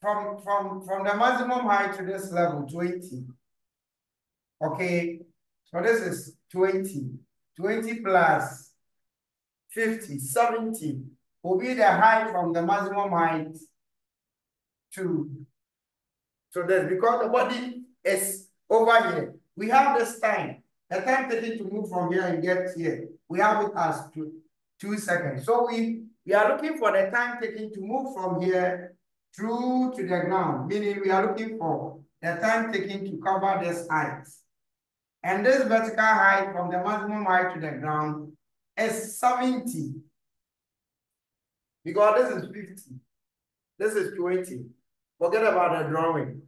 A: from, from, from the maximum height to this level, 20. Okay, so this is 20. 20 plus 50, 70 will be the height from the maximum height to so this because the body is over here. We have this time. The time taken to move from here and get here. We have it as two, two seconds. So we, we are looking for the time taken to move from here through to the ground, meaning we are looking for the time taken to cover this height. And this vertical height from the maximum height to the ground is 70. Because this is 50. This is 20. Forget about the drawing.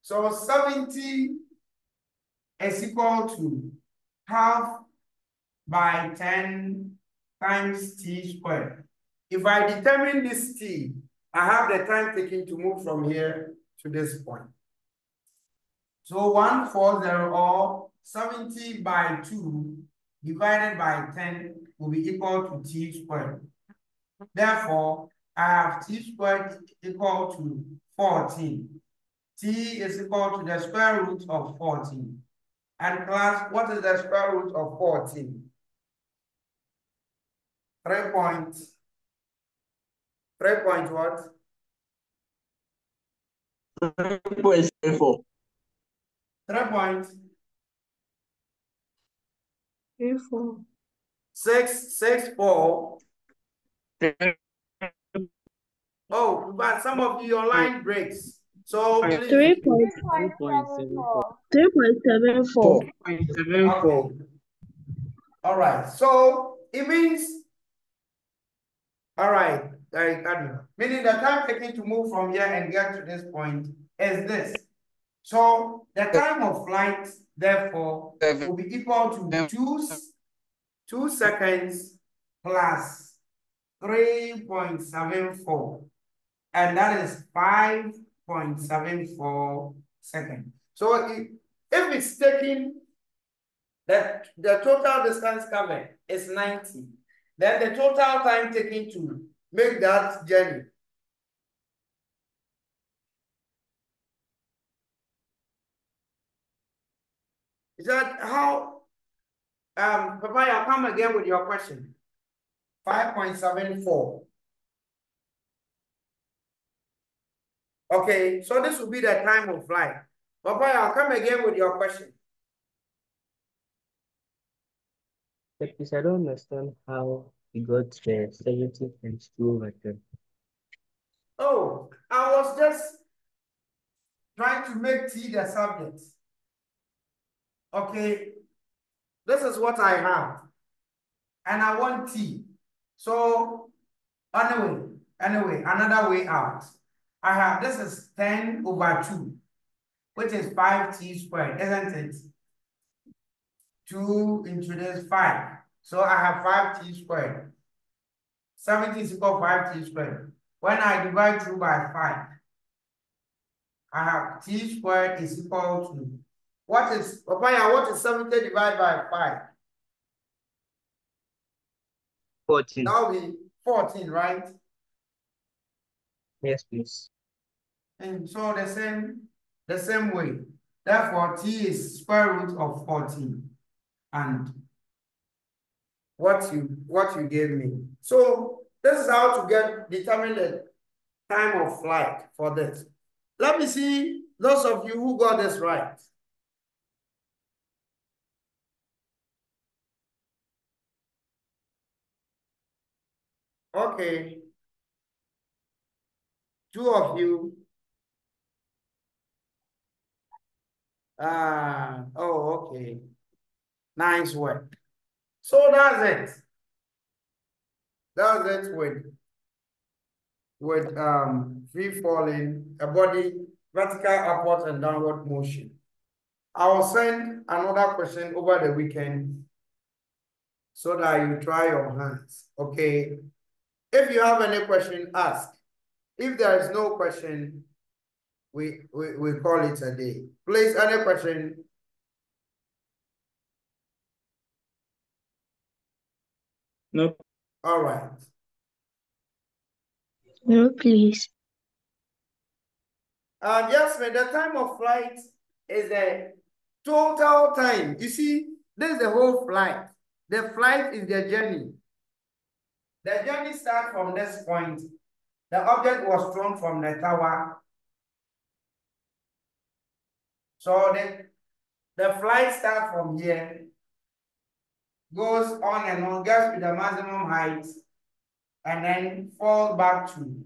A: So 70 is equal to half by 10 times t squared. If I determine this t, I have the time taken to move from here to this point. So 140 or 70 by 2 divided by 10 will be equal to t squared. Therefore, I have t squared equal to 14. t is equal to the square root of 14. And class, what is the square root of 14? 3 point, 3 point what?
E: 3.74.
A: 3 point
C: Three, four.
A: six, six, four. Oh, but some of you online breaks. So please.
C: Three point,
D: Three point seven four.
C: three point seven four.
A: Okay. All right. So it means, all right, I got you. Meaning the time taken to move from here and get to this point is this. So the time of flight, therefore, will be equal to two, two seconds plus three point seven four. And that is five point seven four seconds. So if, it's taking the, the total distance covered is 90. Then the total time taken to make that journey. Is that how, um, Papa, I'll come again with your question. 5.74. Okay, so this will be the time of flight. Papa, I'll come again with your question.
G: Please, I don't understand how we got the 70 times 2 over 10.
A: Oh, I was just trying to make T the subject. Okay, this is what I have. And I want T. So, anyway, anyway, another way out. I have, this is 10 over 2. which is five t squared, isn't it? Two into this five. So I have five t squared. 70 is equal to five t squared. When I divide through by five, I have t squared is equal to, what is, Papaya, what is 70 divided by five?
G: 14.
A: That will be 14, right?
G: Yes, please.
A: And so the same, the same way. Therefore, t is square root of 14. And what you what you gave me. So this is how to get determine the time of flight for this. Let me see those of you who got this right. Okay. Two of you. Ah, oh, okay. Nice work. So that's it. That's it with with um free falling, a body, vertical upward and downward motion. I will send another question over the weekend so that you try your hands. Okay. If you have any question, ask. If there is no question, we, we, we call it a day. Please, any question?
E: No.
A: All right.
B: No, please.
A: Um, yes, man, the time of flight is the total time. You see, this is the whole flight. The flight is the journey. The journey starts from this point. The object was thrown from the tower. So the, the flight starts from here, goes on and on, gets to the maximum height, and then falls back to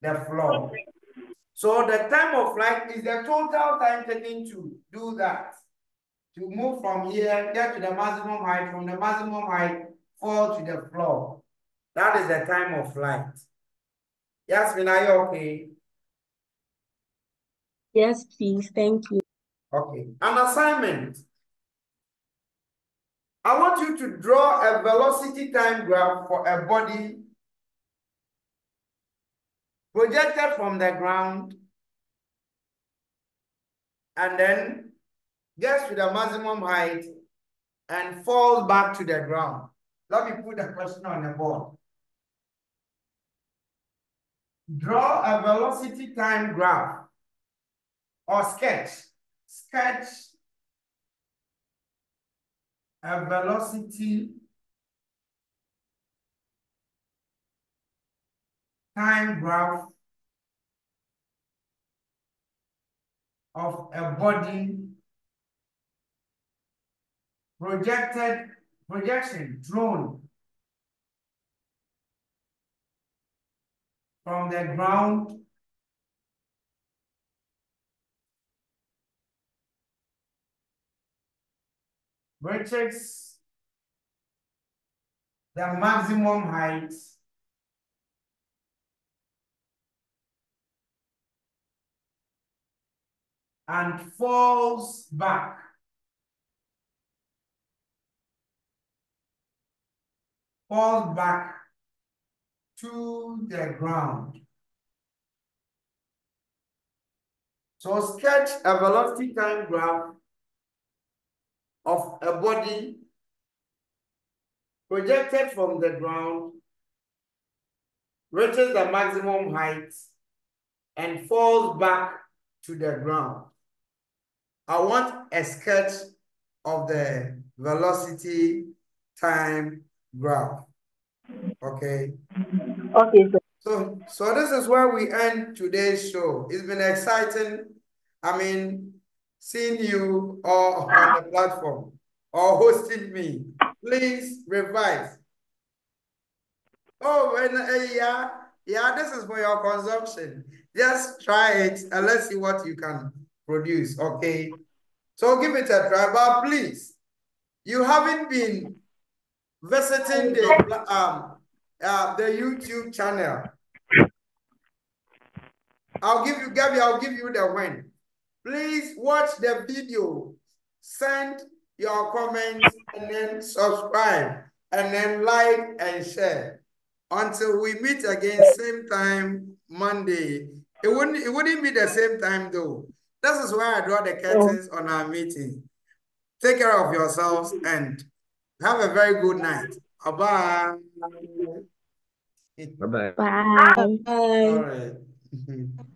A: the floor. So the time of flight is the total time taken to do that. To move from here, get to the maximum height, from the maximum height, fall to the floor. That is the time of flight. Yasmin, are you okay?
C: Yes, please. Thank you.
A: Okay. An assignment. I want you to draw a velocity time graph for a body projected from the ground and then gets to the maximum height and falls back to the ground. Let me put the question on the board. Draw a velocity time graph or sketch. Sketch a velocity time graph of a body projected projection drone from the ground. Reaches the maximum height. And falls back. Falls back to the ground. So sketch a velocity time graph of a body projected from the ground, reaches the maximum height, and falls back to the ground. I want a sketch of the velocity time graph. Okay.
B: Okay,
A: so So, this is where we end today's show. It's been exciting. I mean, seeing you all on the platform or hosting me. Please revise. Oh, and uh, yeah, yeah, this is for your consumption. Just try it and let's see what you can produce, okay? So give it a try, but please, you haven't been visiting the um uh, the YouTube channel. I'll give you, Gabby, I'll give you the win. Please watch the video, send your comments, and then subscribe, and then like and share. Until we meet again, same time Monday. It wouldn't it wouldn't be the same time though. This is why I draw the curtains on our meeting. Take care of yourselves and have a very good night. Bye-bye.
G: Bye bye.
C: Bye.
A: All right.